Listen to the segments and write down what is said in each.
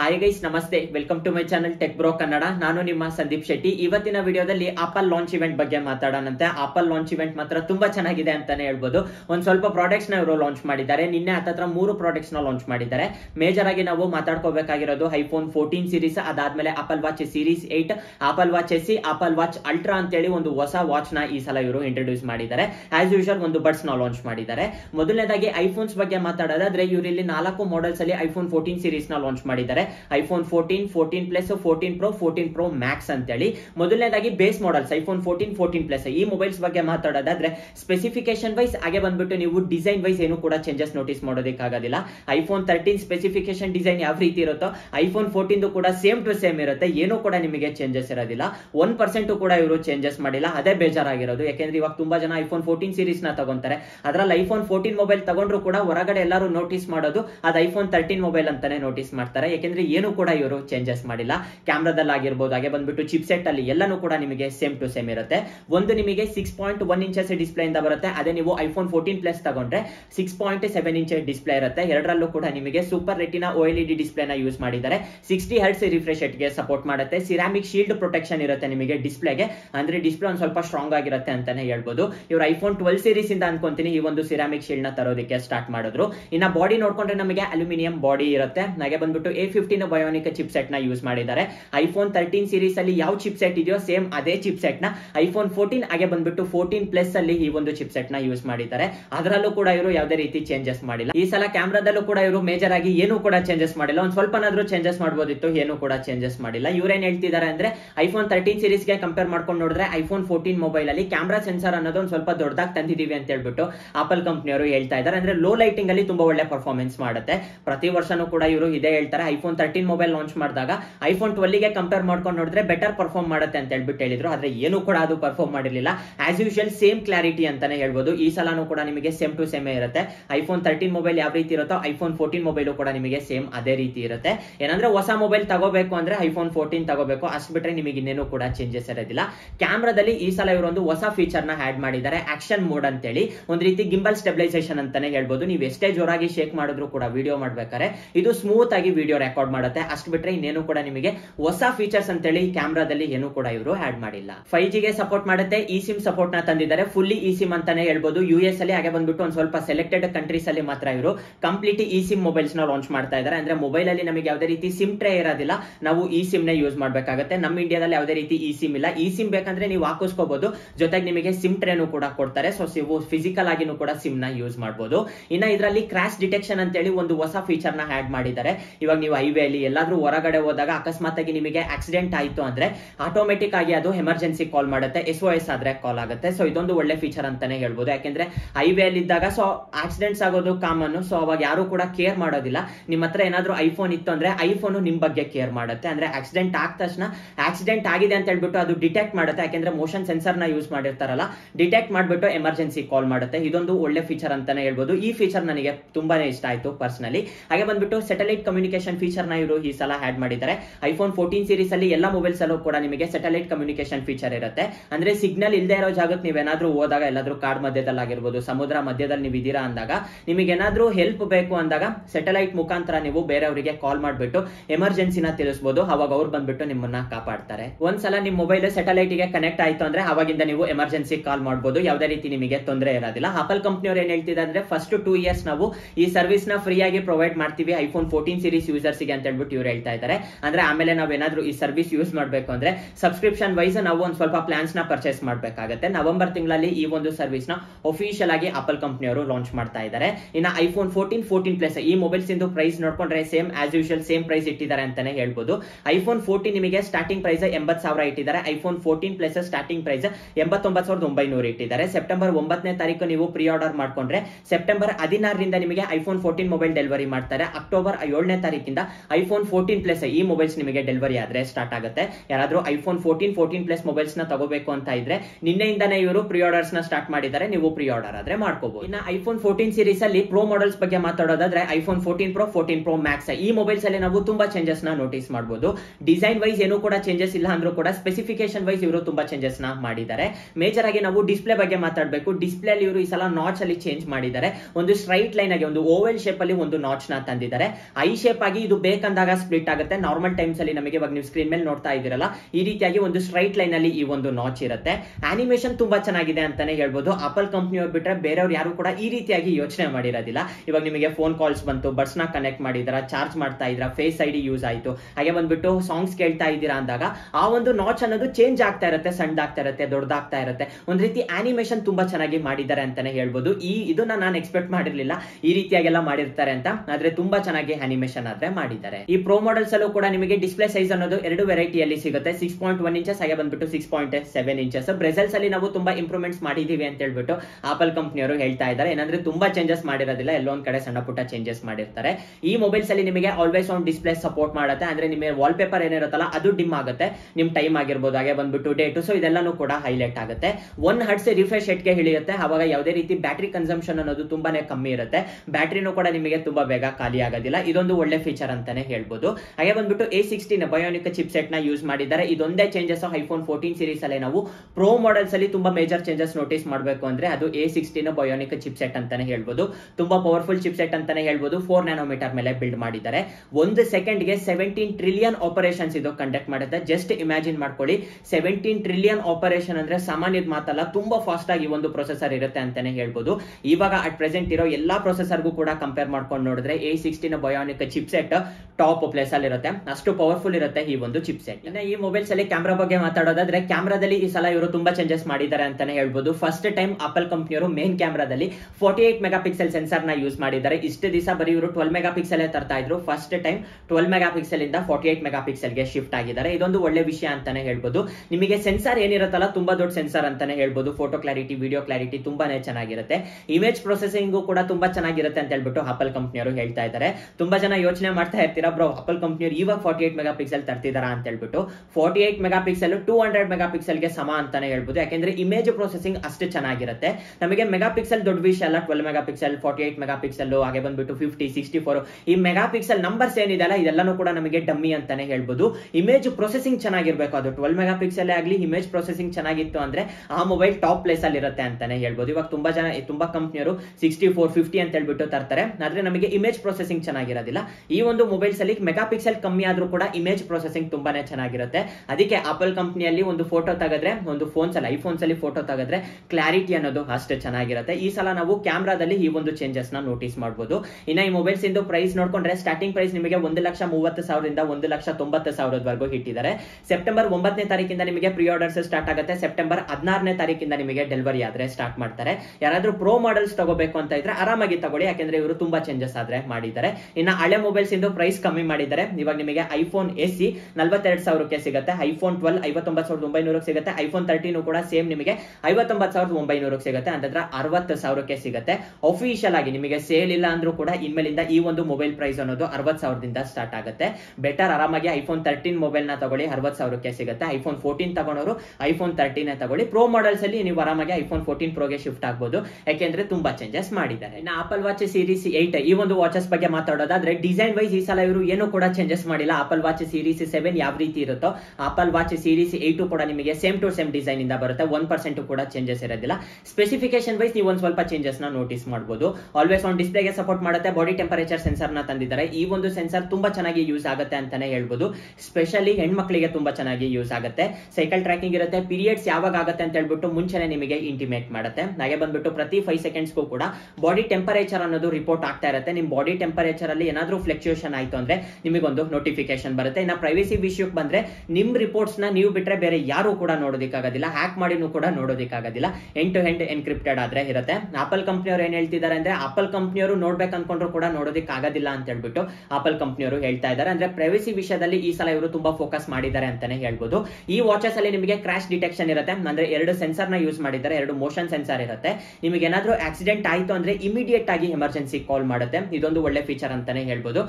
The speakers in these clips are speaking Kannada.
ಹಾಯ್ ಗೈಸ್ ನಮಸ್ತೆ. Welcome to my channel Tech Bro Kannada ನಾನು ನಿಮ್ಮ ಸಂದೀಪ್ ಶೆಟ್ಟಿ. ಇವತ್ತಿನ ವಿಡಿಯೋದಲ್ಲಿ ಆಪಲ್ ಲಾಂಚ್ ಇವೆಂಟ್ ಬಗ್ಗೆ ಮಾತಾಡೋಣಂತೆ. ಆಪಲ್ ಲಾಂಚ್ ಇವೆಂಟ್ ಮಾತ್ರ ತುಂಬಾ ಚೆನ್ನಾಗಿದೆ ಅಂತಾನೆ ಹೇಳ್ಬೋದು. ಒಂದ್ ಸ್ವಲ್ಪ ಪ್ರಾಡಕ್ಟ್ಸ್ನ ಇವರು ಲಾಂಚ್ ಮಾಡಿದ್ದಾರೆ. ನಿನ್ನೆ ಹತ್ತತ್ರ ಮೂರು ಪ್ರಾಡಕ್ಟ್ಸ್ನ ಲಾಂಚ್ ಮಾಡಿದ್ದಾರೆ. ಮೇಜರ್ ಆಗಿ ನಾವು ಮಾತಾಡ್ಕೋಬೇಕಾಗಿರೋದು ಐಫೋನ್ ಫೋರ್ಟೀನ್ ಸೀರೀಸ್ ಅದಾದ್ಮೇಲೆ Apple Watch series eight Apple Watch SE Apple Watch Ultra ಅಂತೇಳಿ ಒಂದು ಹೊಸ ವಾಚ್ನ ಈ ಸಲ ಇವರು ಇಂಟ್ರೊಡ್ಯೂಸ್ ಮಾಡಿದ್ದಾರೆ. ಆಸ್ ಯೂಶಲ್ ಒಂದು ಬಡ್ಸ್ನ ಲಾಂಚ್ ಮಾಡಿದ್ದಾರೆ. ಮೊದಲನೇದಾಗಿ ಐಫೋನ್ಸ್ ಬಗ್ಗೆ ಮಾತಾಡೋದಾದ್ರೆ ಇವರಿಲ್ಲಿ ನಾಲ್ಕು ಮಾಡೆಲ್ಸ್ ಅಲ್ಲಿ ಐಫೋನ್ ಫೋರ್ಟೀನ್ ಸೀರೀಸ್ನ ಲಾಂಚ್ ಮಾಡಿದ್ದಾರೆ. IPhone fourteen fourteen plus fourteen pro fourteen pro max ಅಂತೇಳಿ. ಮೊದಲನೇದಾಗಿ base models iPhone fourteen fourteen plus ಈ ಮೊಬೈಲ್ಸ್ ಬಗ್ಗೆ ಮಾತಾಡೋದಾದ್ರೆ ಸ್ಪೆಸಿಫಿಕೇಶನ್ ವೈಸ್ ಹಾಗೆ ಬಂದ್ಬಿಟ್ಟು ನೀವು ಡಿಸೈನ್ ವೈಸ್ ಏನು ಕೂಡ ಚೇಂಜಸ್ ನೋಟಿಸ್ ಮಾಡೋದಕ್ಕಾಗೋದಿಲ್ಲ. ಐಫೋನ್ ತರ್ಟೀನ್ ಸ್ಪೆಸಿಫಿಕೇಶನ್ ಡಿಸೈನ್ ಯಾವ ರೀತಿ ಇರುತ್ತೋ ಐಫೋನ್ ಫೋರ್ಟೀನ್ ಕೂಡ ಸೇಮ್ ಟು ಸೇಮ್ ಇರುತ್ತೆ. ಏನೂ ಕೂಡ ನಿಮಗೆ ಚೇಂಜಸ್ ಇರೋದಿಲ್ಲ. ಒನ್ ಪರ್ಸೆಂಟ್ ಕೂಡ ಇವರು ಚೇಂಜಸ್ ಮಾಡಿಲ್ಲ. ಅದೇ ಬೇಜಾರಾಗಿರೋದು. ಯಾಕೆಂದ್ರೆ ಇವಾಗ ತುಂಬಾ ಜನ ಐಫೋನ್ ಫೋರ್ಟೀನ್ ಸೀರೀಸ್ನ ತಗೊಂತಾರೆ. ಅದ್ರಲ್ಲಿ ಐಫೋನ್ ಫೋರ್ಟೀನ್ ಮೊಬೈಲ್ ತಗೊಂಡ್ರು ಕೂಡ ಹೊರಗಡೆ ಎಲ್ಲರೂ ನೋಟಿಸ್ ಮಾಡೋದು, ಅದು ಐಫೋನ್ ತರ್ಟೀನ್ ಮೊಬೈಲ್ ಅಂತಾನೆ ನೋಟಿಸ್ ಮಾಡ್ತಾರೆ. ಯಾಕೆಂದ್ರೆ ಏನು ಕೂಡ ಇವರು ಚೇಂಜಸ್ ಮಾಡಿಲ್ಲ. ಕ್ಯಾಮ್ರಾದಲ್ಲಿ ಆಗಿರ್ಬೋದು ಹಾಗೆ ಬಂದ್ಬಿಟ್ಟು ಚಿಪ್ಸೆಟ್ ಅಲ್ಲಿ ಎಲ್ಲಾನು ಕೂಡ ನಿಮಗೆ ಸೇಮ್ ಟು ಸೇಮ್ ಇರುತ್ತೆ. ಒಂದು ನಿಮಗೆ six point one inches display ಇಂದ ಬರುತ್ತೆ. ಅದೇ ನೀವು ಐಫೋನ್ ಫೋರ್ಟೀನ್ ಪ್ಲಸ್ ತಗೊಂಡ್ರೆ six point seven inch display ಇರುತ್ತೆ. ಎರಡರಲ್ಲೂ ಕೂಡ ನಿಮಗೆ ಸೂಪರ್ ರೆಟಿನ ಡಿ ಡಿಸ್ಪ್ಲೇ ನ ಯೂಸ್ ಮಾಡಿದ್ದಾರೆ. ಸಿಕ್ಸ್ಟಿ ಹರ್ಟ್ಸ್ ರಿಫ್ರೆಶ್ಗೆ ಸಪೋರ್ಟ್ ಮಾಡುತ್ತೆ. ಸಿರಾಮಿಕ್ ಶೀಲ್ಡ್ ಪ್ರೊಟೆಕ್ಷನ್ ಇರುತ್ತೆ ನಿಮಗೆ ಡಿಸ್ಪ್ಲೇಗೆ ಅಂದ್ರೆ ಡಿಸ್ಪ್ಲೇ ಒಂದು ಸ್ವಲ್ಪ ಸ್ಟ್ರಾಂಗ್ ಆಗಿರುತ್ತೆ ಅಂತಾನೆ ಹೇಳ್ಬೋದು. ಇವರು ಐಫೋನ್ ಟ್ವೆಲ್ ಸೀರೀಸ್ ಇಂದ ಅನ್ಕೊಂತೀನಿ. ಈ ಒಂದು ಸಿರಾಮಿಕ್ ಶೀಲ್ಡ್ನ ತರೋದಕ್ಕೆ ಸ್ಟಾರ್ಟ್ ಮಾಡಿದ್ರು. ಇನ್ನ ಬಾಡಿ ನೋಡ್ಕೊಂಡ್ರೆ ನಮಗೆ ಅಲ್ಯೂಮಿನಿಯಂ ಬಾಡಿ ಇರುತ್ತೆ. ಹಾಗೆ ಬಂದ್ಬಿಟ್ಟು ಎ ಫಿಫ್ಟಿನ್ ಬಯೋನಿಕ್ ಚಿಪ್ ಸೆಟ್ನ ಯೂಸ್ ಮಾಡಿದ್ದಾರೆ. ಐಫೋನ್ ತರ್ಟೀನ್ ಸೀರೀಸ್ ಅಲ್ಲಿ ಯಾವ ಚಿಪ್ ಸೆಟ್ ಇದೆಯೋ ಸೇಮ್ ಅದೇ ಚಿಪ್ ಸೆಟ್ನ ಐಫೋನ್ ಫೋರ್ಟೀನ್ ಹಾಗೆ ಬಂದ್ಬಿಟ್ಟು ಫೋರ್ಟೀನ್ ಪ್ಲಸ್ ಅಲ್ಲಿ ಈ ಒಂದು ಚಿಪ್ ಸೆಟ್ನ ಯೂಸ್ ಮಾಡಿದ್ದಾರೆ. ಅದರಲ್ಲೂ ಕೂಡ ಇವರು ಯಾವುದೇ ರೀತಿ ಚೇಂಜಸ್ ಮಾಡಿಲ್ಲ. ಈ ಸಲ ಕ್ಯಾಮ್ರಾದಲ್ಲೂ ಕೂಡ ಇವರು ಮೇಜರ್ ಆಗಿ ಏನು ಕೂಡ ಚೇಂಜಸ್ ಮಾಡಿಲ್ಲ. ಒಂದ್ ಸ್ವಲ್ಪನಾದ್ರೂ ಚೇಂಜಸ್ ಮಾಡಬಹುದಿತ್ತು ಏನು ಕೂಡ ಚೇಂಜಸ್ ಮಾಡಿಲ್ಲ. ಇವ್ರೇನ್ ಹೇಳ್ತಿದ್ದಾರೆ ಅಂದ್ರೆ ಐಫೋನ್ ತರ್ಟೀನ್ ಸೀರೀಸ್ಗೆ ಕಂಪೇರ್ ಮಾಡ್ಕೊಂಡು ನೋಡಿದ್ರೆ ಐಫೋನ್ ಫೋರ್ಟೀನ್ ಮೊಬೈಲ್ ಅಲ್ಲಿ ಕ್ಯಾಮ್ರಾ ಸೆನ್ಸರ್ ಅನ್ನೋದು ಒಂದು ಸ್ವಲ್ಪ ದೊಡ್ಡದಾಗಿ ತಂದಿದೀವಿ ಅಂತ ಹೇಳ್ಬಿಟ್ಟು ಆಪಲ್ ಕಂಪ್ನಿಯವರು ಹೇಳ್ತಾ ಇದ್ದಾರೆ. ಅಂದ್ರೆ ಲೋ ಲೈಟಿಂಗ್ ಅಲ್ಲಿ ತುಂಬಾ ಒಳ್ಳೆ ಪರ್ಫಾರ್ಮೆನ್ಸ್ ಮಾಡುತ್ತೆ. ಪ್ರತಿ ವರ್ಷನೂ ಕೂಡ ಇವರು ಇದೇ ಹೇಳ್ತಾರೆ ಐಫೋನ್ ತರ್ಟೀನ್ ಮೊಬೈಲ್ ಲಾಂಚ್ ಮಾಡಿದಾಗ ಐಫೋನ್ ಟ್ವೆಲ್ಗೆ ಕಂಪೇರ್ ಮಾಡ್ಕೊಂಡು ನೋಡಿದ್ರೆ ಬೆಟರ್ ಪರ್ಫಾರ್ಮ್ ಮಾಡುತ್ತೆ ಅಂತ ಹೇಳ್ಬಿಟ್ಟು ಹೇಳಿದ್ರು. ಆದ್ರೆ ಏನು ಕೂಡ ಅದು ಪರ್ಫಾರ್ಮ್ ಮಾಡಿರಲಿಲ್ಲ. ಆಸ್ ಯೂಶಲ್ ಸೇಮ್ ಕ್ಲಾರಿಟಿ ಅಂತಾನೆ ಹೇಳ್ಬೋದು. ಈ ಸಲನೂ ಕೂಡ ನಿಮಗೆ ಸೇಮ್ ಟು ಸೇಮೇ ಇರುತ್ತೆ. ಐಫೋನ್ ತರ್ಟೀನ್ ಮೊಬೈಲ್ ಯಾವ ರೀತಿ ಇರುತ್ತೋ ಐಫೋನ್ ಫೋರ್ಟೀನ್ ಮೊಬೈಲ್ ಕೂಡ ನಿಮಗೆ ಸೇಮ್ ಅದೇ ರೀತಿ ಇರುತ್ತೆ. ಏನಂದ್ರೆ ಹೊಸ ಮೊಬೈಲ್ ತಗೋಬೇಕು ಅಂದ್ರೆ ಐಫೋನ್ ಫೋರ್ಟೀನ್ ತಗೋಬೇಕು. ಅಷ್ಟು ಬಿಟ್ರೆ ನಿಮಗೆ ಇನ್ನೇನು ಕೂಡ ಚೇಂಜಸ್ ಇರೋದಿಲ್ಲ. ಕ್ಯಾಮ್ರಾದಲ್ಲಿ ಈ ಸಲ ಇವರೊಂದು ಹೊಸ ಫೀಚರ್ನ ಆಡ್ ಮಾಡಿದ್ದಾರೆ. ಆಕ್ಷನ್ ಮೋಡ್ ಅಂತೇಳಿ. ಒಂದು ರೀತಿ ಗಿಂಬಲ್ ಸ್ಟೆಬಿಲೈಸೇಷನ್ ಅಂತಾನೆ ಹೇಳ್ಬೋದು. ನೀವು ಎಷ್ಟೇ ಜೋರಾಗಿ ಶೇಕ್ ಮಾಡಿದ್ರು ಕೂಡ ವಿಡಿಯೋ ಮಾಡ್ಬೇಕಾರೆ ಇದು ಸ್ಮೂತ್ ಆಗಿ ವಿಡಿಯೋ ರೆಕಾರ್ಡ್ ಮಾಡುತ್ತೆ. ಅಷ್ಟು ಬಿಟ್ರೆ ಇನ್ನೇನು ಕೂಡ ನಿಮಗೆ ಹೊಸ ಫೀಚರ್ಸ್ ಅಂತೇಳಿ ಕ್ಯಾಮ್ರಾದಲ್ಲಿ ಏನು ಕೂಡ ಇವರು ಆಡ್ ಮಾಡಿಲ್ಲ. ಫೈವ್ ಜಿಗೆ ಸಪೋರ್ಟ್ ಮಾಡುತ್ತೆ. ಇ ಸಿಮ್ ಸಪೋರ್ಟ್ನ ತಂದಿದ್ದಾರೆ. ಫುಲ್ಲಿ ಇ ಸಿಮ್ ಅಂತಾನೆ ಹೇಳ್ಬೋದು. ಯು ಎಸ್ ಅಲ್ಲಿ ಹಾಗೆ ಬಂದ್ಬಿಟ್ಟು ಒಂದ್ ಸ್ವಲ್ಪ ಸೆಲೆಕ್ಟೆಡ್ ಕಂಟ್ರೀಸ್ ಅಲ್ಲಿ ಮಾತ್ರ ಇವರು ಕಂಪ್ಲೀಟ್ ಇ ಸಿಮ್ ಮೊಬೈಲ್ಸ್ನ ಲಾಂಚ್ ಮಾಡ್ತಾ ಇದ್ದಾರೆ. ಅಂದ್ರೆ ಮೊಬೈಲ್ ಅಲ್ಲಿ ನಮಗೆ ಯಾವುದೇ ರೀತಿ ಸಿಮ್ ಟ್ರೇ ಇರೋದಿಲ್ಲ. ನಾವು ಇ ಸಿಮ್ನ ಯೂಸ್ ಮಾಡಬೇಕಾಗುತ್ತೆ. ನಮ್ಮ ಇಂಡಿಯಾದಲ್ಲಿ ಯಾವುದೇ ರೀತಿ ಇ ಸಿಮ್ ಇಲ್ಲ. ಇ ಸಿಮ್ ಬೇಕಂದ್ರೆ ನೀವು ಹಾಕಿಸ್ಕೋಬಹುದು ಜೊತೆಗೆ ನಿಮಗೆ ಸಿಮ್ ಟ್ರೇನು ಕೂಡ ಕೊಡ್ತಾರೆ. ಸೊ ನೀವು ಫಿಸಿಕಲ್ ಆಗಿನೂ ಕೂಡ ಸಿಮ್ನ ಯೂಸ್ ಮಾಡಬಹುದು ಇನ್ನ ಇದರಲ್ಲಿ ಕ್ರಾಶ್ ಡಿಟೆಕ್ಷನ್ ಅಂತೇಳಿ ಒಂದು ಹೊಸ ಫೀಚರ್ನ ಆಡ್ ಮಾಡಿದ್ದಾರೆ. ಇವಾಗ ನೀವು ಹೈವೇ ಅಲ್ಲಿ ಎಲ್ಲಾದ್ರೂ ಹೊರಗಡೆ ಹೋದಾಗ ಅಕಸ್ಮಾತ್ ಆಗಿ ನಿಮಗೆ ಆಕ್ಸಿಡೆಂಟ್ ಆಯ್ತು ಅಂದ್ರೆ ಆಟೋಮೆಟಿಕ್ ಆಗಿ ಅದು ಎಮರ್ಜೆನ್ಸಿ ಕಾಲ್ ಮಾಡುತ್ತೆ. ಎಸ್ ಓ ಎಸ್ ಆದ್ರೆ ಕಾಲ್ ಆಗುತ್ತೆ. ಸೊ ಇದೊಂದು ಒಳ್ಳೆ ಫೀಚರ್ ಅಂತಾನೆ ಹೇಳ್ಬೋದು. ಯಾಕೆಂದ್ರೆ ಹೈವೇ ಅಲ್ಲಿ ಇದ್ದಾಗ ಸೊ ಆಕ್ಸಿಡೆಂಟ್ಸ್ ಆಗೋದು ಕಾಮನ್ ಸೊ ಅವಾಗ ಯಾರು ಕೂಡ ಕೇರ್ ಮಾಡೋದಿಲ್ಲ. ನಿಮ್ಮ ಹತ್ರ ಏನಾದ್ರು ಐಫೋನ್ ಇತ್ತು ಅಂದ್ರೆ ಐಫೋನ್ ನಿಮ್ ಬಗ್ಗೆ ಕೇರ್ ಮಾಡುತ್ತೆ. ಅಂದ್ರೆ ಆಕ್ಸಿಡೆಂಟ್ ಆದ ತಕ್ಷಣ ಆಕ್ಸಿಡೆಂಟ್ ಆಗಿದೆ ಅಂತ ಹೇಳ್ಬಿಟ್ಟು ಅದು ಡಿಟೆಕ್ಟ್ ಮಾಡುತ್ತೆ. ಯಾಕೆಂದ್ರೆ ಮೋಷನ್ ಸೆನ್ಸರ್ನ ಯೂಸ್ ಮಾಡಿರ್ತಾರಲ್ಲ ಡಿಟೆಕ್ಟ್ ಮಾಡ್ಬಿಟ್ಟು ಎಮರ್ಜೆನ್ಸಿ ಕಾಲ್ ಮಾಡುತ್ತೆ. ಇದೊಂದು ಒಳ್ಳೆ ಫೀಚರ್ ಅಂತಾನೆ ಹೇಳ್ಬೋದು. ಈ ಫೀಚರ್ ನನಗೆ ತುಂಬಾನೇ ಇಷ್ಟ ಆಯ್ತು ಪರ್ಸನಲಿ ಹಾಗೆ ಬಂದ್ಬಿಟ್ಟು ಸ್ಯಾಟಲೈಟ್ ಕಮ್ಯುನಿಕೇಶನ್ ಫೀಚರ್ ನ ಇವರು ಈ ಸಲ ಆಡ್ ಮಾಡಿದ್ದಾರೆ. ಐಫೋನ್ ಫೋರ್ಟೀನ್ ಸೀರೀಸ್ ಅಲ್ಲಿ ಎಲ್ಲ ಮೊಬೈಲ್ಸ್ ಅಲ್ಲೂ ಕೂಡ ನಿಮಗೆ ಸ್ಯಾಟಲೈಟ್ ಕಮ್ಯುನಿಕೇಶನ್ ಫೀಚರ್ ಇರುತ್ತೆ. ಅಂದ್ರೆ ಸಿಗ್ನಲ್ ಇಲ್ಲದೆ ಇರೋ ಜಾಗಕ್ಕೆ ನೀವೇನಾದ್ರೂ ಹೋದಾಗ, ಎಲ್ಲಾದ್ರೂ ಕಾಡ್ ಮಧ್ಯದಲ್ಲಿ ಆಗಿರ್ಬೋದು, ಸಮುದ್ರ ಮಧ್ಯದಲ್ಲಿ ನೀವು ಇದೀರಾ ಅಂದಾಗ, ನಿಮಗೆ ಏನಾದ್ರು ಹೆಲ್ಪ್ ಬೇಕು ಅಂದಾಗ ಸ್ಯಾಟಲೈಟ್ ಮುಖಾಂತರ ನೀವು ಬೇರೆಯವರಿಗೆ ಕಾಲ್ ಮಾಡ್ಬಿಟ್ಟು ಎಮರ್ಜೆನ್ಸಿನ ತಿಳಿಸಬಹುದು ಅವಾಗ ಅವ್ರು ಬಂದ್ಬಿಟ್ಟು ನಿಮ್ಮನ್ನ ಕಾಪಾಡ್ತಾರೆ. ಒಂದ್ಸಲ ನಿಮ್ಮ ಮೊಬೈಲ್ ಸ್ಯಾಟಲೈಟ್ಗೆ ಕನೆಕ್ಟ್ ಆಯ್ತು ಅಂದ್ರೆ ಅವಾಗಿಂದ ನೀವು ಎಮರ್ಜೆನ್ಸಿ ಕಾಲ್ ಮಾಡಬಹುದು ಯಾವುದೇ ರೀತಿ ನಿಮಗೆ ತೊಂದರೆ ಇರೋದಿಲ್ಲ. ಆಪಲ್ ಕಂಪ್ನಿಯವ್ರು ಏನ್ ಹೇಳ್ತಿದ್ದಾರೆ ಅಂದ್ರೆ ಫಸ್ಟ್ ಟೂ ಇಯರ್ಸ್ ನಾವು ಈ ಸರ್ವಿಸ್ನ ಫ್ರೀ ಆಗಿ ಪ್ರೊವೈಡ್ ಮಾಡ್ತೀವಿ. ಐಫೋನ್ ಫೋರ್ಟೀನ್ ಸೀರೀಸ್ ಯೂಸರ್ಸ್ ಗೆ ಅಂತ ಹೇಳ್ಬಿಟ್ಟು ಇವ್ರು ಹೇಳ್ತಾ ಇದ್ದಾರೆ ಅಂದ್ರೆ ಆಮೇಲೆ ನಾವ್ ಏನಾದ್ರೂ ಈ ಸರ್ವಿಸ್ ಯೂಸ್ ಮಾಡಬೇಕು ಅಂದ್ರೆ ಸಬ್ಸ್ಕ್ರಿಪ್ಷನ್ ವೈಸ್ ನಾವು ಒಂದ್ ಸ್ವಲ್ಪ ಪ್ಲಾನ್ಸ್ನ ಪರ್ಚೇಸ್ ಮಾಡಬೇಕಾಗುತ್ತೆ. ನವೆಂಬರ್ ತಿಂಗಳಲ್ಲಿ ಈ ಒಂದು ಸರ್ವಿಸ್ನ ಒಫಿಷಿಯಲ್ ಆಗಿ ಆಪಲ್ ಕಂಪ್ನಿಯವರು ಲಾಂಚ್ ಮಾಡ್ತಾ ಇದ್ದಾರೆ ಇನ್ನ ಐಫೋನ್ ಫೋರ್ಟೀನ್ ಫೋರ್ಟೀನ್ ಪ್ಲಸ್ ಈ ಮೊಬೈಲ್ಸ್ ಇಂದು ಪ್ರೈಸ್ ನೋಡ್ಕೊಂಡ್ರೆ same as usual same price ಇಟ್ಟಿದ್ದಾರೆ ಅಂತಾನೆ ಹೇಳ್ಬೋದು. ಐಫೋನ್ ಫೋರ್ಟೀನ್ ನಿಮಗೆ ಸ್ಟಾರ್ಟಿಂಗ್ ಪ್ರೈಸ್ ಎಂಬತ್ ಸಾವಿರ ಇಟ್ಟಿದ್ದಾರೆ. IPhone fourteen plus starting price ಎಂಬತ್ತೊಂಬತ್ತು ಸಾವಿರದ ಒಂಬೈನೂರು ಇಟ್ಟಿದ್ದಾರೆ. ಸೆಪ್ಟೆಂಬರ್ ಒಂಬತ್ತನೇ ತಾರೀಕು ನೀವು ಪ್ರೀ ಆರ್ಡರ್ ಮಾಡ್ಕೊಂಡ್ರೆ ಸೆಪ್ಟೆಂಬರ್ ಹದಿನಾರರಿಂದ ನಿಮಗೆ ಐಫೋನ್ ಫೋರ್ಟೀನ್ ಮೊಬೈಲ್ ಡೆಲಿವರಿ ಮಾಡ್ತಾರೆ. ಅಕ್ಟೋಬರ್ ಏಳನೇ ತಾರೀಕಿಂದ ಐಫೋನ್ ಫೋರ್ಟೀನ್ ಪ್ಲಸ್ ಈ ಮೊಬೈಲ್ಸ್ ನಿಮಗೆ ಡೆಲಿವರಿ ಆದ್ರೆ ಸ್ಟಾರ್ಟ್ ಆಗುತ್ತೆ. ಯಾರಾದ್ರೂ ಐಫೋನ್ ಫೋರ್ಟೀನ್ ಫೋರ್ಟೀನ್ ಪ್ಲಸ್ ಮೊಬೈಲ್ಸ್ನ ತಗೋಬೇಕು ಅಂತ ಇದ್ರೆ, ನಿನ್ನೆಯಿಂದಾನೇ ಇವರು ಪ್ರೀ ನ ಸ್ಟಾರ್ಟ್ ಮಾಡಿದ್ದಾರೆ, ನೀವು ಪ್ರೀ ಆರ್ಡರ್ ಆದ್ರೆ ಮಾಡ್ಕೋಬಹುದು ಇನ್ನ ಐಫೋನ್ ಫೋರ್ಟೀನ್ ಸೀರೀಸ್ ಅಲ್ಲಿ ಪ್ರೋ ಮಾಡೆಲ್ಸ್ ಬಗ್ಗೆ ಮಾತಾಡೋದಾದ್ರೆ, iPhone fourteen pro fourteen pro max ಈ ಮೊಬೈಲ್ಸ್ ಅಲ್ಲಿ ನಾವು ತುಂಬಾ ಚೇಂಜಸ್ನ ನೋಟಿಸ್ ಮಾಡಬಹುದು ಡಿಸೈನ್ ವೈಸ್ ಏನು ಕೂಡ ಚೇಂಜಸ್ ಇಲ್ಲ ಅಂದ್ರೂ ಕೂಡ ಸ್ಪೆಸಿಫಿಕೇಶನ್ ವೈಸ್ ಇವರು ತುಂಬಾ ಚೇಂಜಸ್ನ ಮಾಡಿದ್ದಾರೆ. ಮೇಜರ್ ಆಗಿ ನಾವು ಡಿಸ್ಪ್ಲೇ ಬಗ್ಗೆ ಮಾತಾಡಬೇಕು. ಡಿಸ್ಪ್ಲೇ ಅಲ್ಲಿ ಇವರು ಈ ಸಲ ನಾಚ್ ಅಲ್ಲಿ ಚೇಂಜ್ ಮಾಡಿದ್ದಾರೆ. ಒಂದು ಸ್ಟ್ರೈಟ್ ಲೈನ್ ಆಗಿ, ಒಂದು ಓವೆಲ್ ಶೇಪ್ ಅಲ್ಲಿ ಒಂದು ನಾಚ್ನ ತಂದಿದ್ದಾರೆ. ಐ ಶೇಪ್ ಆಗಿ ಇದು ಬೇಕಂದಾಗ ಸ್ಪ್ಲಿಟ್ ಆಗುತ್ತೆ. ನಾರ್ಮಲ್ ಟೈಮ್ಸ್ ಅಲ್ಲಿ ನಮಗೆ ಇವಾಗ ನೀವು ಸ್ಕ್ರೀನ್ ಮೇಲೆ ನೋಡ್ತಾ ಇದ್ದೀರಲ್ಲ, ಈ ರೀತಿಯಾಗಿ ಒಂದು ಸ್ಟ್ರೈಟ್ ಲೈನ್ ಅಲ್ಲಿ ಈ ಒಂದು ನಾಚ್ ಇರುತ್ತೆ. ಆನಿಮೇಷನ್ ತುಂಬಾ ಚೆನ್ನಾಗಿದೆ ಅಂತಾನೆ ಹೇಳ್ಬೋದು. ಆಪಲ್ ಕಂಪನಿ ಬಿಟ್ರೆ ಬೇರೆಯವ್ರು ಯಾರು ಕೂಡ ಈ ರೀತಿಯಾಗಿ ಯೋಚನೆ ಮಾಡಿರೋದಿಲ್ಲ. ಇವಾಗ ನಿಮಗೆ ಫೋನ್ ಕಾಲ್ಸ್ ಬಂತು ಬಡ್ಸ್ನ ಕನೆಕ್ಟ್ ಮಾಡಿದ್ರ ಚಾರ್ಜ್ ಮಾಡ್ತಾ ಇದ್ರ ಫೇಸ್ ಐಡಿ ಯೂಸ್ ಆಯ್ತು. ಹಾಗೆ ಬಂದ್ಬಿಟ್ಟು ಸಾಂಗ್ಸ್ ಕೇಳ್ತಾ ಇದ್ದೀರಾ ಅಂದಾಗ, ಆ ಒಂದು ನಾಚ್ ಅನ್ನೋದು ಚೇಂಜ್ ಆಗ್ತಾ ಇರುತ್ತೆ ಸಣ್ಣದಾಗ್ತಾ ಇರುತ್ತೆ, ದೊಡ್ಡದಾಗ್ತಾ ಇರುತ್ತೆ. ಒಂದ್ ರೀತಿ ಅನಿಮೇಷನ್ ತುಂಬಾ ಚೆನ್ನಾಗಿ ಮಾಡಿದ್ದಾರೆ ಅಂತಾನೆ ಹೇಳ್ಬೋದು. ಈ ಇದನ್ನ ನಾನು ಎಕ್ಸ್ಪೆಕ್ಟ್ ಮಾಡಿರ್ಲಿಲ್ಲ. ಈ ರೀತಿಯಾಗೆಲ್ಲ ಮಾಡಿರ್ತಾರೆ ಅಂತ. ಆದ್ರೆ ತುಂಬಾ ಚೆನ್ನಾಗಿ ಅನಿಮೇಷನ್ ಆದ್ರೆ ಮಾಡಿದ್ದಾರೆ. ಈ ಪ್ರೋ ಮಾಡೆಲ್ಸ್ ಅಲ್ಲೂ ಕೂಡ ನಿಮಗೆ ಡಿಸ್ಪ್ಲೇ ಸೈಜ್ ಅನ್ನೋದು ಎರಡು ವೆರೈಟಿಯಲ್ಲಿ ಸಿಗುತ್ತೆ. ಸಿಕ್ಸ್ ಪಾಯಿಂಟ್ ಒನ್ ಇಂಚಸ್ ಹಾಗೆ ಬಂದ್ಬಿಟ್ಟು six point seven inches bezels ಅಲ್ಲಿ ನಾವು ತುಂಬಾ ಇಂಪ್ರೂವ್ಮೆಂಟ್ಸ್ ಮಾಡಿದೀವಿ ಅಂತ ಹೇಳ್ಬಿಟ್ಟು ಆಪಲ್ ಕಂಪ್ನಿಯವರು ಹೇಳ್ತಾ ಇದ್ದಾರೆ. ಏನಂದ್ರೆ ತುಂಬಾ ಚೇಂಜಸ್ ಮಾಡಿರೋದಿಲ್ಲ. ಎಲ್ಲೊಂದ್ ಕಡೆ ಸಣ್ಣ ಪುಟ್ಟ ಚೇಂಜಸ್ ಮಾಡಿರ್ತಾರೆ. ಈ ಮೊಬೈಲ್ಸ್ ಅಲ್ಲಿ ನಿಮಗೆ ಆಲ್ವೇಸ್ ಆನ್ ಡಿಸ್ಪ್ಲೇ ಸಪೋರ್ಟ್ ಮಾಡುತ್ತೆ. ಅಂದ್ರೆ ನಿಮಗೆ ವಾಲ್ ಪೇಪರ್ ಏನಿರುತ್ತಲ್ಲ, ಅದು ಡಿಮ್ ಆಗುತ್ತೆ. ನಿಮ್ ಟೈಮ್ ಆಗಿರ್ಬೋದು. ಹಾಗೆ ಬಂದ್ಬಿಟ್ಟು ಡೇಟು ಸೊ ಇದೆಲ್ಲಾನು ಕೂಡ ಹೈಲೈಟ್ ಆಗುತ್ತೆ. ಒನ್ ಹರ್ಟ್ಸ್ ರಿಫ್ರೆಶ್ಗೆ ಇಳಿಯುತ್ತೆ ಅವಾಗ ಯಾವುದೇ ರೀತಿ ಬ್ಯಾಟ್ರಿ ಕನ್ಸಂಪ್ಷನ್ ಅನ್ನೋದು ತುಂಬಾನೇ ಕಮ್ಮಿ ಇರುತ್ತೆ. ಬ್ಯಾಟ್ರಿನೂ ಕೂಡ ನಿಮಗೆ ತುಂಬಾ ಬೇಗ ಖಾಲಿ ಆಗೋದಿಲ್ಲ. ಇದೊಂದು ಒಳ್ಳೆ ಫೀಚರ್ ಅಂತಾನೆ ಹೇಳ್ಬೋದು. ಹಾಗೆ ಬಂದ್ಬಿಟ್ಟು ಎ ಸಿಕ್ಸ್ಟೀನ್ ಬಯೋನಿಕ್ ಚಿಪ್ ಸೆಟ್ನ ಯೂಸ್ ಮಾಡಿದ್ದಾರೆ. ಇದೊಂದೇ ಚೇಂಜಸ್ ಐಫೋನ್ ಫೋರ್ಟೀನ್ ಸೀರೀಸ್ ಅಲ್ಲಿ ನಾವು ಪ್ರೋ ಮಾಡೆಲ್ಸ್ ಅಲ್ಲಿ ತುಂಬಾ ಮೇಜರ್ ಚೇಂಜಸ್ ನೋಟಿಸ್ ಮಾಡಬೇಕು ಅಂದ್ರೆ ಅದು A sixteen bionic chip set ಅಂತಾನೆ ಹೇಳ್ಬೋದು. ತುಂಬಾ ಪವರ್ಫುಲ್ ಚಿಪ್ ಸೆಟ್ ಅಂತಾನೆ ಹೇಳ್ಬೋದು. ಫೋರ್ ನ್ಯಾನೋಮೀಟರ್ ಮೇಲೆ ಬಿಲ್ಡ್ ಮಾಡಿದ್ದಾರೆ. ಒಂದು ಸೆಕೆಂಡ್ಗೆ ಸೆವೆಂಟೀನ್ ಟ್ರಿಲಿಯನ್ ಆಪರೇಷನ್ಸ್ ಇದು ಕಂಡಕ್ಟ್ ಮಾಡುತ್ತೆ. ಜಸ್ಟ್ ಇಮ್ಯಾಜಿನ್ ಮಾಡ್ಕೊಳ್ಳಿ. ಸೆವೆಂಟೀನ್ ಟ್ರಿಲಿಯನ್ ಆಪರೇಷನ್ ಅಂದ್ರೆ ಸಾಮಾನ್ಯದ ಮಾತಲ್ಲ, ತುಂಬಾ ಫಾಸ್ಟ್ ಆಗಿ ಒಂದು ಪ್ರೊಸೆಸರ್ ಇರುತ್ತೆ ಅಂತಾನೆ ಹೇಳ್ಬೋದು. ಇವಾಗ ಅಟ್ ಪ್ರೆಸೆಂಟ್ ಇರೋ ಎಲ್ಲಾ ಪ್ರೊಸೆಸರ್ಗೂ ಕೂಡ ಕಂಪೇರ್ ಮಾಡ್ಕೊಂಡು ನೋಡಿದ್ರೆ A sixteen bionic chip set top place ಅಲ್ಲಿ ಇರುತ್ತೆ. ಅಷ್ಟು ಪವರ್ಫುಲ್ ಇರುತ್ತೆ ಈ ಒಂದು ಚಿಪ್ ಸೆಟ್ ಇನ್ನು ಈ ಮೊಬೈಲ್ಸ್ ಅಲ್ಲಿ ಕ್ಯಾಮ್ರಾ ಬಗ್ಗೆ ಮಾತಾಡೋದಾದ್ರೆ ಕ್ಯಾಮ್ರಾದಲ್ಲಿ ಈ ಸಲ ಇವರು ತುಂಬಾ ಚೇಂಜಸ್ ಮಾಡಿದ್ದಾರೆ ಅಂತಾನೆ ಹೇಳ್ಬೋದು. ಫಸ್ಟ್ ಟೈಮ್ ಆಪಲ್ ಕಂಪ್ನಿಯವರು ಮೇನ್ ಕ್ಯಾಮ್ರಾದಲ್ಲಿ ಫೋರ್ಟಿ ಏಟ್ ಮೆಗಾ ಪಿಕ್ಸೆಲ್ ಸೆನ್ಸರ್ನ ಯೂಸ್ ಮಾಡಿದ್ದಾರೆ. ಇಷ್ಟು ದಿವಸ ಬರೀ ಇವರು ಟ್ವೆಲ್ ಮೆಗಾ ಪಿಕ್ಸೆಲ್ ತರ್ತಾ ಇದ್ರು. First time twelve megapixel ಇಂದ ಫೋರ್ಟಿ ಏಟ್ ಮೆಗಾ ಪಿಕ್ಸೆಲ್ಗೆ ಶಿಫ್ಟ್ ಆಗಿದ್ದಾರೆ. ಇದೊಂದು ಒಳ್ಳೆ ವಿಷಯ ಅಂತಾನೆ ಹೇಳ್ಬೋದು. ನಿಮಗೆ ಸೆನ್ಸರ್ ಏನಿರುತ್ತಲ್ಲ, ತುಂಬಾ ದೊಡ್ಡ ಸೆನ್ಸರ್ ಅಂತಾನೆ ಹೇಳ್ಬೋದು. ಫೋಟೋ ಕ್ಲಾರಿಟಿ ವಿಡಿಯೋ ಕ್ಲಾರಿಟಿ ತುಂಬಾನೇ ಚೆನ್ನಾಗಿರುತ್ತೆ. ಇಮೇಜ್ ಪ್ರೊಸೆಸಿಂಗ್ ಕೂಡ ತುಂಬಾ ಚೆನ್ನಾಗಿರುತ್ತೆ ಅಂತ ಹೇಳ್ಬಿಟ್ಟು ಆಪಲ್ ಕಂಪ್ನಿಯವರು ಹೇಳ್ತಾ ಇದ್ದಾರೆ. ತುಂಬಾ ಜನ ಯೋಚನೆ ಮಾಡ್ತಾ ಇರ್ತೀರಾ ಬ್ರೋ? ಆಪಲ್ ಕಂಪ್ನಿಯವರು ಇವಾಗ ಫಾರ್ಟಿ ಏಟ್ ಮೆಗಾ ಪಿಕ್ಸೆಲ್ ತರ್ತಿದಾರ ಅಂತ ಹೇಳ್ಬಿಟ್ಟು forty eight megapixel two hundred mega ಪಿಕ್ಸೆಲ್ಗೆ ಸಮ ಅಂತಾನೆ ಹೇಳ್ಬೋದು. ಯಾಕೆಂದ್ರೆ ಇಮೇಜ್ ಪ್ರೊಸೆಸಿಂಗ್ ಅಷ್ಟು ಚೆನ್ನಾಗಿರುತ್ತೆ. ನಮಗೆ ಮೆಗಾ ಪಿಕ್ಸೆಲ್ ದೊಡ್ಡ ವಿಷಯ ಅಲ್ಲ twelve megapixel forty eight megapixel ಹಾಗೆ ಬಂದ್ಬಿಟ್ಟು ಫಿಫ್ಟಿ ಸಿಕ್ಸ್ಟಿ ಫೋರ್ ಈ ಮೆಗಾ ಪಿಕ್ಸೆಲ್ ನಂಬರ್ಸ್ ಏನಿದೆ ಅಲ್ಲ, ಇದೆಲ್ಲಾನು ಕೂಡ ನಮಗೆ ಡಮ್ಮಿ ಅಂತಾನೆ ಹೇಳ್ಬೋದು. ಇಮೇಜ್ ಪ್ರೊಸೆಸಿಂಗ್ ಚೆನ್ನಾಗಿರ್ಬೇಕು ಅದು. ಟ್ವೆಲ್ ಮೆಗಾ ಪಿಕ್ಸೆಲ್ ಆಗಲಿ ಇಮೇಜ್ ಪ್ರೊಸೆಸಿಂಗ್ ಚೆನ್ನಾಗಿತ್ತು ಅಂದ್ರೆ ಆ ಮೊಬೈಲ್ ಟಾಪ್ ಪ್ಲೇಸ್ ಅಲ್ಲಿ ಇರುತ್ತೆ ಅಂತಾನೆ ಹೇಳ್ಬೋದು. ಇವಾಗ ತುಂಬಾ ಜನ, ತುಂಬಾ ಕಂಪ್ನಿಯವರು ಸಿಕ್ಸ್ಟಿ ಫೋರ್ ಫಿಫ್ಟಿ ಅಂತ ಹೇಳ್ಬಿಟ್ಟು ತರ್ತಾರೆ. ಆದ್ರೆ ನಮಗೆ ಇಮೇಜ್ ಪ್ರೊಸೆಸಿಂಗ್ ಚೆನ್ನಾಗಿರೋದಿಲ್ಲ. ಈ ಒಂದು ಮೊಬೈಲ್ಸ್ ಅಲ್ಲಿ ಮೆಗಾ ಪಿಕ್ಸೆಲ್ ಕಮ್ಮಿ ಆದ್ರೂ ಕೂಡ ಇಮೇಜ್ ಪ್ರೊಸೆಸಿಂಗ್ ತುಂಬಾನೇ ಚೆನ್ನಾಗಿರುತ್ತೆ. ಅದಕ್ಕೆ ಆಪಲ್ ಕಂಪ್ನಿಯಲ್ಲಿ ಒಂದು ಫೋಟೋ ತೆಗೆದ್ರೆ, ಒಂದು ಫೋನ್ಸ್ ಅಲ್ಲಿ ಐಫೋನ್ಸ್ ಅಲ್ಲಿ ಫೋಟೋ ತೆಗೆದ್ರೆ ಕ್ಲಾರಿಟಿ ಅನ್ನೋದು ಅಷ್ಟು ಚೆನ್ನಾಗಿರುತ್ತೆ. ಈ ಸಲ ನಾವು ಕ್ಯಾಮ್ರಾದಲ್ಲಿ ಈ ಒಂದು ಚೇಂಜಸ್ನ ನೋಟಿಸ್ ಮಾಡಬಹುದು ಇನ್ನ ಈ ಮೊಬೈಲ್ಸ್ ಇಂದು ಪ್ರೈಸ್ ನೋಡ್ಕೊಂಡ್ರೆ ಸ್ಟಾರ್ಟಿಂಗ್ ಪ್ರೈಸ್ ನಿಮಗೆ ಒಂದು ಲಕ್ಷ ಮೂವತ್ತು ಸಾವಿರದಿಂದ ಒಂದು ಲಕ್ಷ ತೊಂಬತ್ತು ಸಾವಿರದವರೆಗೂ ಇಟ್ಟಿದ್ದಾರೆ ಸೆಪ್ಟೆಂಬರ್ ಒಂಬತ್ತನೇ ತಾರೀಕಿಂದ ನಿಮಗೆ ಪ್ರೀ ಆರ್ಡರ್ಸ್ ಸ್ಟಾರ್ಟ್ ಆಗುತ್ತೆ. ಸೆಪ್ಟೆಂಬರ್ ಹದಿನಾರನೇ ತಾರೀಕಿಂದ ನಿಮಗೆ ಡೆಲಿವರಿ ಆದ್ರೆ ಸ್ಟಾರ್ಟ್ ಮಾಡ್ತಾರೆ. ಯಾರಾದ್ರೂ ಪ್ರೋ ಮಾಡೆಲ್ಸ್ ತಗೋಬೇಕು ಅಂತ ಇದ್ರೆ ಆರಾಮಾಗಿ ತಗೊಳ್ಳಿ. ಯಾಕೆಂದ್ರೆ ಇವರು ತುಂಬಾ ಚೇಂಜಸ್ ಆದ್ರೆ ಮಾಡಿದ್ದಾರೆ. ಇನ್ನ ಹಳೆ ಮೊಬೈಲ್ಸ್ ಇಂದು ಪ್ರೈಸ್ ಕಮ್ಮಿ ಮಾಡಿದ್ದಾರೆ. ಇವಾಗ ನಿಮಗೆ ಐಫೋನ್ ಎ ಸಿ ನಲ್ವತ್ತೆರಡು ಸಾವಿರಕ್ಕೆ ಸಿಗುತ್ತೆ. ಐಫೋನ್ ಟ್ವೆಲ್ ಐವತ್ತೊಂಬತ್ತು ಸಾವಿರದ ಒಂಬೈನೂರಕ್ಕೆ ಸಿಗುತ್ತೆ. ಐಫೋನ್ ತರ್ಟೀನು ಕೂಡ ಸೇಮ್ ನಿಮಗೆ ಐವತ್ತೊಂಬತ್ತು ಸಾವಿರದ ಒಂಬೈನೂರಕ್ಕೆ ಸಿಗುತ್ತೆ. ಅಂತಂದ್ರೆ ಅರವತ್ತು ಸಾವಿರಕ್ಕೆ ಸಿಗುತ್ತೆ. ಅಫಿಷಿಯಲ್ ಆಗಿ ನಿಮಗೆ ಸೇಲ್ ಇಲ್ಲ ಅಂದ್ರೂ ಕೂಡ ಇನ್ಮೇಲಿಂದ ಈ ಒಂದು ಮೊಬೈಲ್ ಪ್ರೈಸ್ ಅನ್ನೋದು ಅರವತ್ತು ಸಾವಿರದಿಂದ ಸ್ಟಾರ್ಟ್ ಆಗುತ್ತೆ. ಬೆಟರ್ ಆರಾಮಾಗಿ ಐಫೋನ್ ತರ್ಟೀನ್ ಮೊಬೈಲ್ನ ತಗೊಳ್ಳಿ, ಅರವತ್ತು ಸಾವಿರಕ್ಕೆ ಸಿಗುತ್ತೆ. ಐಫೋನ್ ಫೋರ್ಟೀನ್ ತಗೊಂಡವರು ಐಫೋನ್ ತರ್ಟೀನ್ ತಗೊಳ್ಳಿ. ಪ್ರೋ ಮಾಡೆಲ್ಸ್ ಅಲ್ಲಿ ನೀವು ಆರಾಮಾಗಿ ಐಫೋನ್ ಫೋರ್ಟೀನ್ ಪ್ರೋಗೆ ಶಿಫ್ಟ್ ಆಗ್ಬೋದು. ಯಾಕೆಂದ್ರೆ ತುಂಬಾ ಚೇಂಜಸ್ ಮಾಡಿದ್ದಾರೆ. ಇನ್ನು ಆಪಲ್ ವಾಚ್ ಸೀರೀಸ್ ಏಟ್ ಈ ಒಂದು ವಾಚಸ್ ಬಗ್ಗೆ ಮಾತಾಡೋದಾದ್ರೆ ಡಿಸೈನ್ ವೈಸ್ ಈ ಸಲ ಇವರು ಏನು ಕೂಡ ಚೇಂಜಸ್ ಮಾಡಿಲ್ಲ. ಆಪಲ್ ವಾಚ್ ಸೀರೀಸ್ ಸೆವೆನ್ ಯಾವ ರೀತಿ ಇರುತ್ತೋ ಆಪಲ್ ವಾಚ್ ಸೀರೀಸ್ ಏಟು ಕೂಡ ನಿಮಗೆ ಸೇಮ್ ಟು ಸೇಮ್ ಡಿಸೈನ್ ಇಂದ ಬರುತ್ತೆ. ಒನ್ ಪರ್ಸೆಂಟ್ ಕೂಡ ಚೇಂಜಸ್ ಇರೋದಿಲ್ಲ. ಸ್ಪೆಸಿಫಿಕೇಶನ್ ವೈಸ್ ನೀವು ಒಂದು ಸ್ವಲ್ಪ ಚೇಂಜಸ್ನ ನೋಟಿಸ್ ಮಾಡಬಹುದು ಆಲ್ವೇಸ್ ಆನ್ ಡಿಸ್ಪ್ಲೇಗೆ ಸಪೋರ್ಟ್ ಮಾಡುತ್ತೆ. ಬಾಡಿ ಟೆಂಪರೇಚರ್ ಸೆನ್ಸರ್ನ ತಂದಿದ್ದಾರೆ. ಈ ಒಂದು ಸೆನ್ಸರ್ ತುಂಬಾ ಚೆನ್ನಾಗಿ ಯೂಸ್ ಆಗುತ್ತೆ ಅಂತಾನೆ ಹೇಳ್ಬೋದು. ಸ್ಪೆಷಲಿ ಹೆಣ್ಮಕ್ಳಿಗೆ ತುಂಬಾ ಚೆನ್ನಾಗಿ ಯೂಸ್ ಆಗುತ್ತೆ. ಸೈಕಲ್ ಟ್ರ್ಯಾಕಿಂಗ್ ಇರುತ್ತೆ. ಪೀರಿಯಡ್ಸ್ ಯಾವಾಗ ಆಗುತ್ತೆ ಅಂತ ಹೇಳ್ಬಿಟ್ಟು ಮುಂಚೆನೆ ನಿಮಗೆ ಇಂಟಿಮೇಟ್ ಮಾಡುತ್ತೆ. ಹಾಗೆ ಬಂದ್ಬಿಟ್ಟು ಪ್ರತಿ ಫೈವ್ ಸೆಕೆಂಡ್ಸ್ಗೂ ಕೂಡ ಬಾಡಿ ಟೆಂಪರೇಚರ್ ಅನ್ನೋದು ರಿಪೋರ್ಟ್ ಆಗ್ತಾ ಇರುತ್ತೆ. ನಿಮ್ ಬಾಡಿ ಟೆಂಪರೇಚರ್ ಅಲ್ಲಿ ಏನಾದ್ರೂ ಫ್ಲಕ್ಚುಯೇಷನ್ ಆಯ್ತು ಅಂದ್ರೆ ನಿಮಗೊಂದು ನೋಟಿಫಿಕೇಶನ್ ಬರುತ್ತೆ. ಇನ್ನ ಪ್ರೈವೇಸಿ ವಿಷಯಕ್ಕೆ ಬಂದ್ರೆ ನಿಮ್ ರಿಪೋರ್ಟ್ಸ್ನ ನೀವು ಬಿಟ್ರೆ ಬೇರೆ ಯಾರು ಕೂಡ ನೋಡೋದಕ್ಕಾಗೋದಿಲ್ಲ. ಹ್ಯಾಕ್ ಮಾಡಿನೂ ಕೂಡ ನೋಡೋದಕ್ಕಾಗೋದಿಲ್ಲ. ಎಂಡ್ ಟು ಎಂಡ್ ಎನ್ಕ್ರಿಪ್ಟೆಡ್ ಆದ್ರೆ ಇರುತ್ತೆ. ಆಪಲ್ ಕಂಪ್ನಿಯವರು ಏನ್ ಹೇಳ್ತಿದ್ದಾರೆ ಅಂದ್ರೆ ಆಪಲ್ ಕಂಪ್ನಿಯವರು ನೋಡ್ಬೇಕು ಅನ್ಕೊಂಡ್ರು ಕೂಡ ನೋಡೋದಕ್ಕೆ ಆಗೋದಿಲ್ಲ ಅಂತ ಹೇಳ್ಬಿಟ್ಟು ಆಪಲ್ ಕಂಪ್ನಿಯವರು ಹೇಳ್ತಾ ಇದ್ದಾರೆ. ಅಂದ್ರೆ ಪ್ರೈವೇಸಿ ವಿಷಯದಲ್ಲಿ ಈ ಸಲ ಇವರು ತುಂಬಾ ಫೋಕಸ್ ಮಾಡಿದ್ದಾರೆ ಅಂತಾನೆ ಹೇಳ್ಬೋದು. ಈ ವಾಚಸ್ ಅಲ್ಲಿ ನಿಮಗೆ ಕ್ರಾಶ್ ಡಿಟೆಕ್ಷನ್ ಇರುತ್ತೆ. ಅಂದ್ರೆ ಎರಡು ಸೆನ್ಸರ್ನ ಯೂಸ್ ಮಾಡಿದ್ದಾರೆ. ಎರಡು ಮೋಷನ್ ಸೆನ್ಸರ್ ಇರುತ್ತೆ. ನಿಮಗೆ ಏನಾದ್ರೂ ಆಕ್ಸಿಡೆಂಟ್ ಆಯಿತು ಅಂದ್ರೆ ಇಮಿಡಿಯೇಟ್ ಆಗಿ ಎಮರ್ಜೆನ್ಸಿ ಕಾಲ್ ಮಾಡುತ್ತೆ. ಇದೊಂದು ಒಳ್ಳೆ ಫೀಚರ್ ಅಂತಾನೆ ಹೇಳ್ಬೋದು.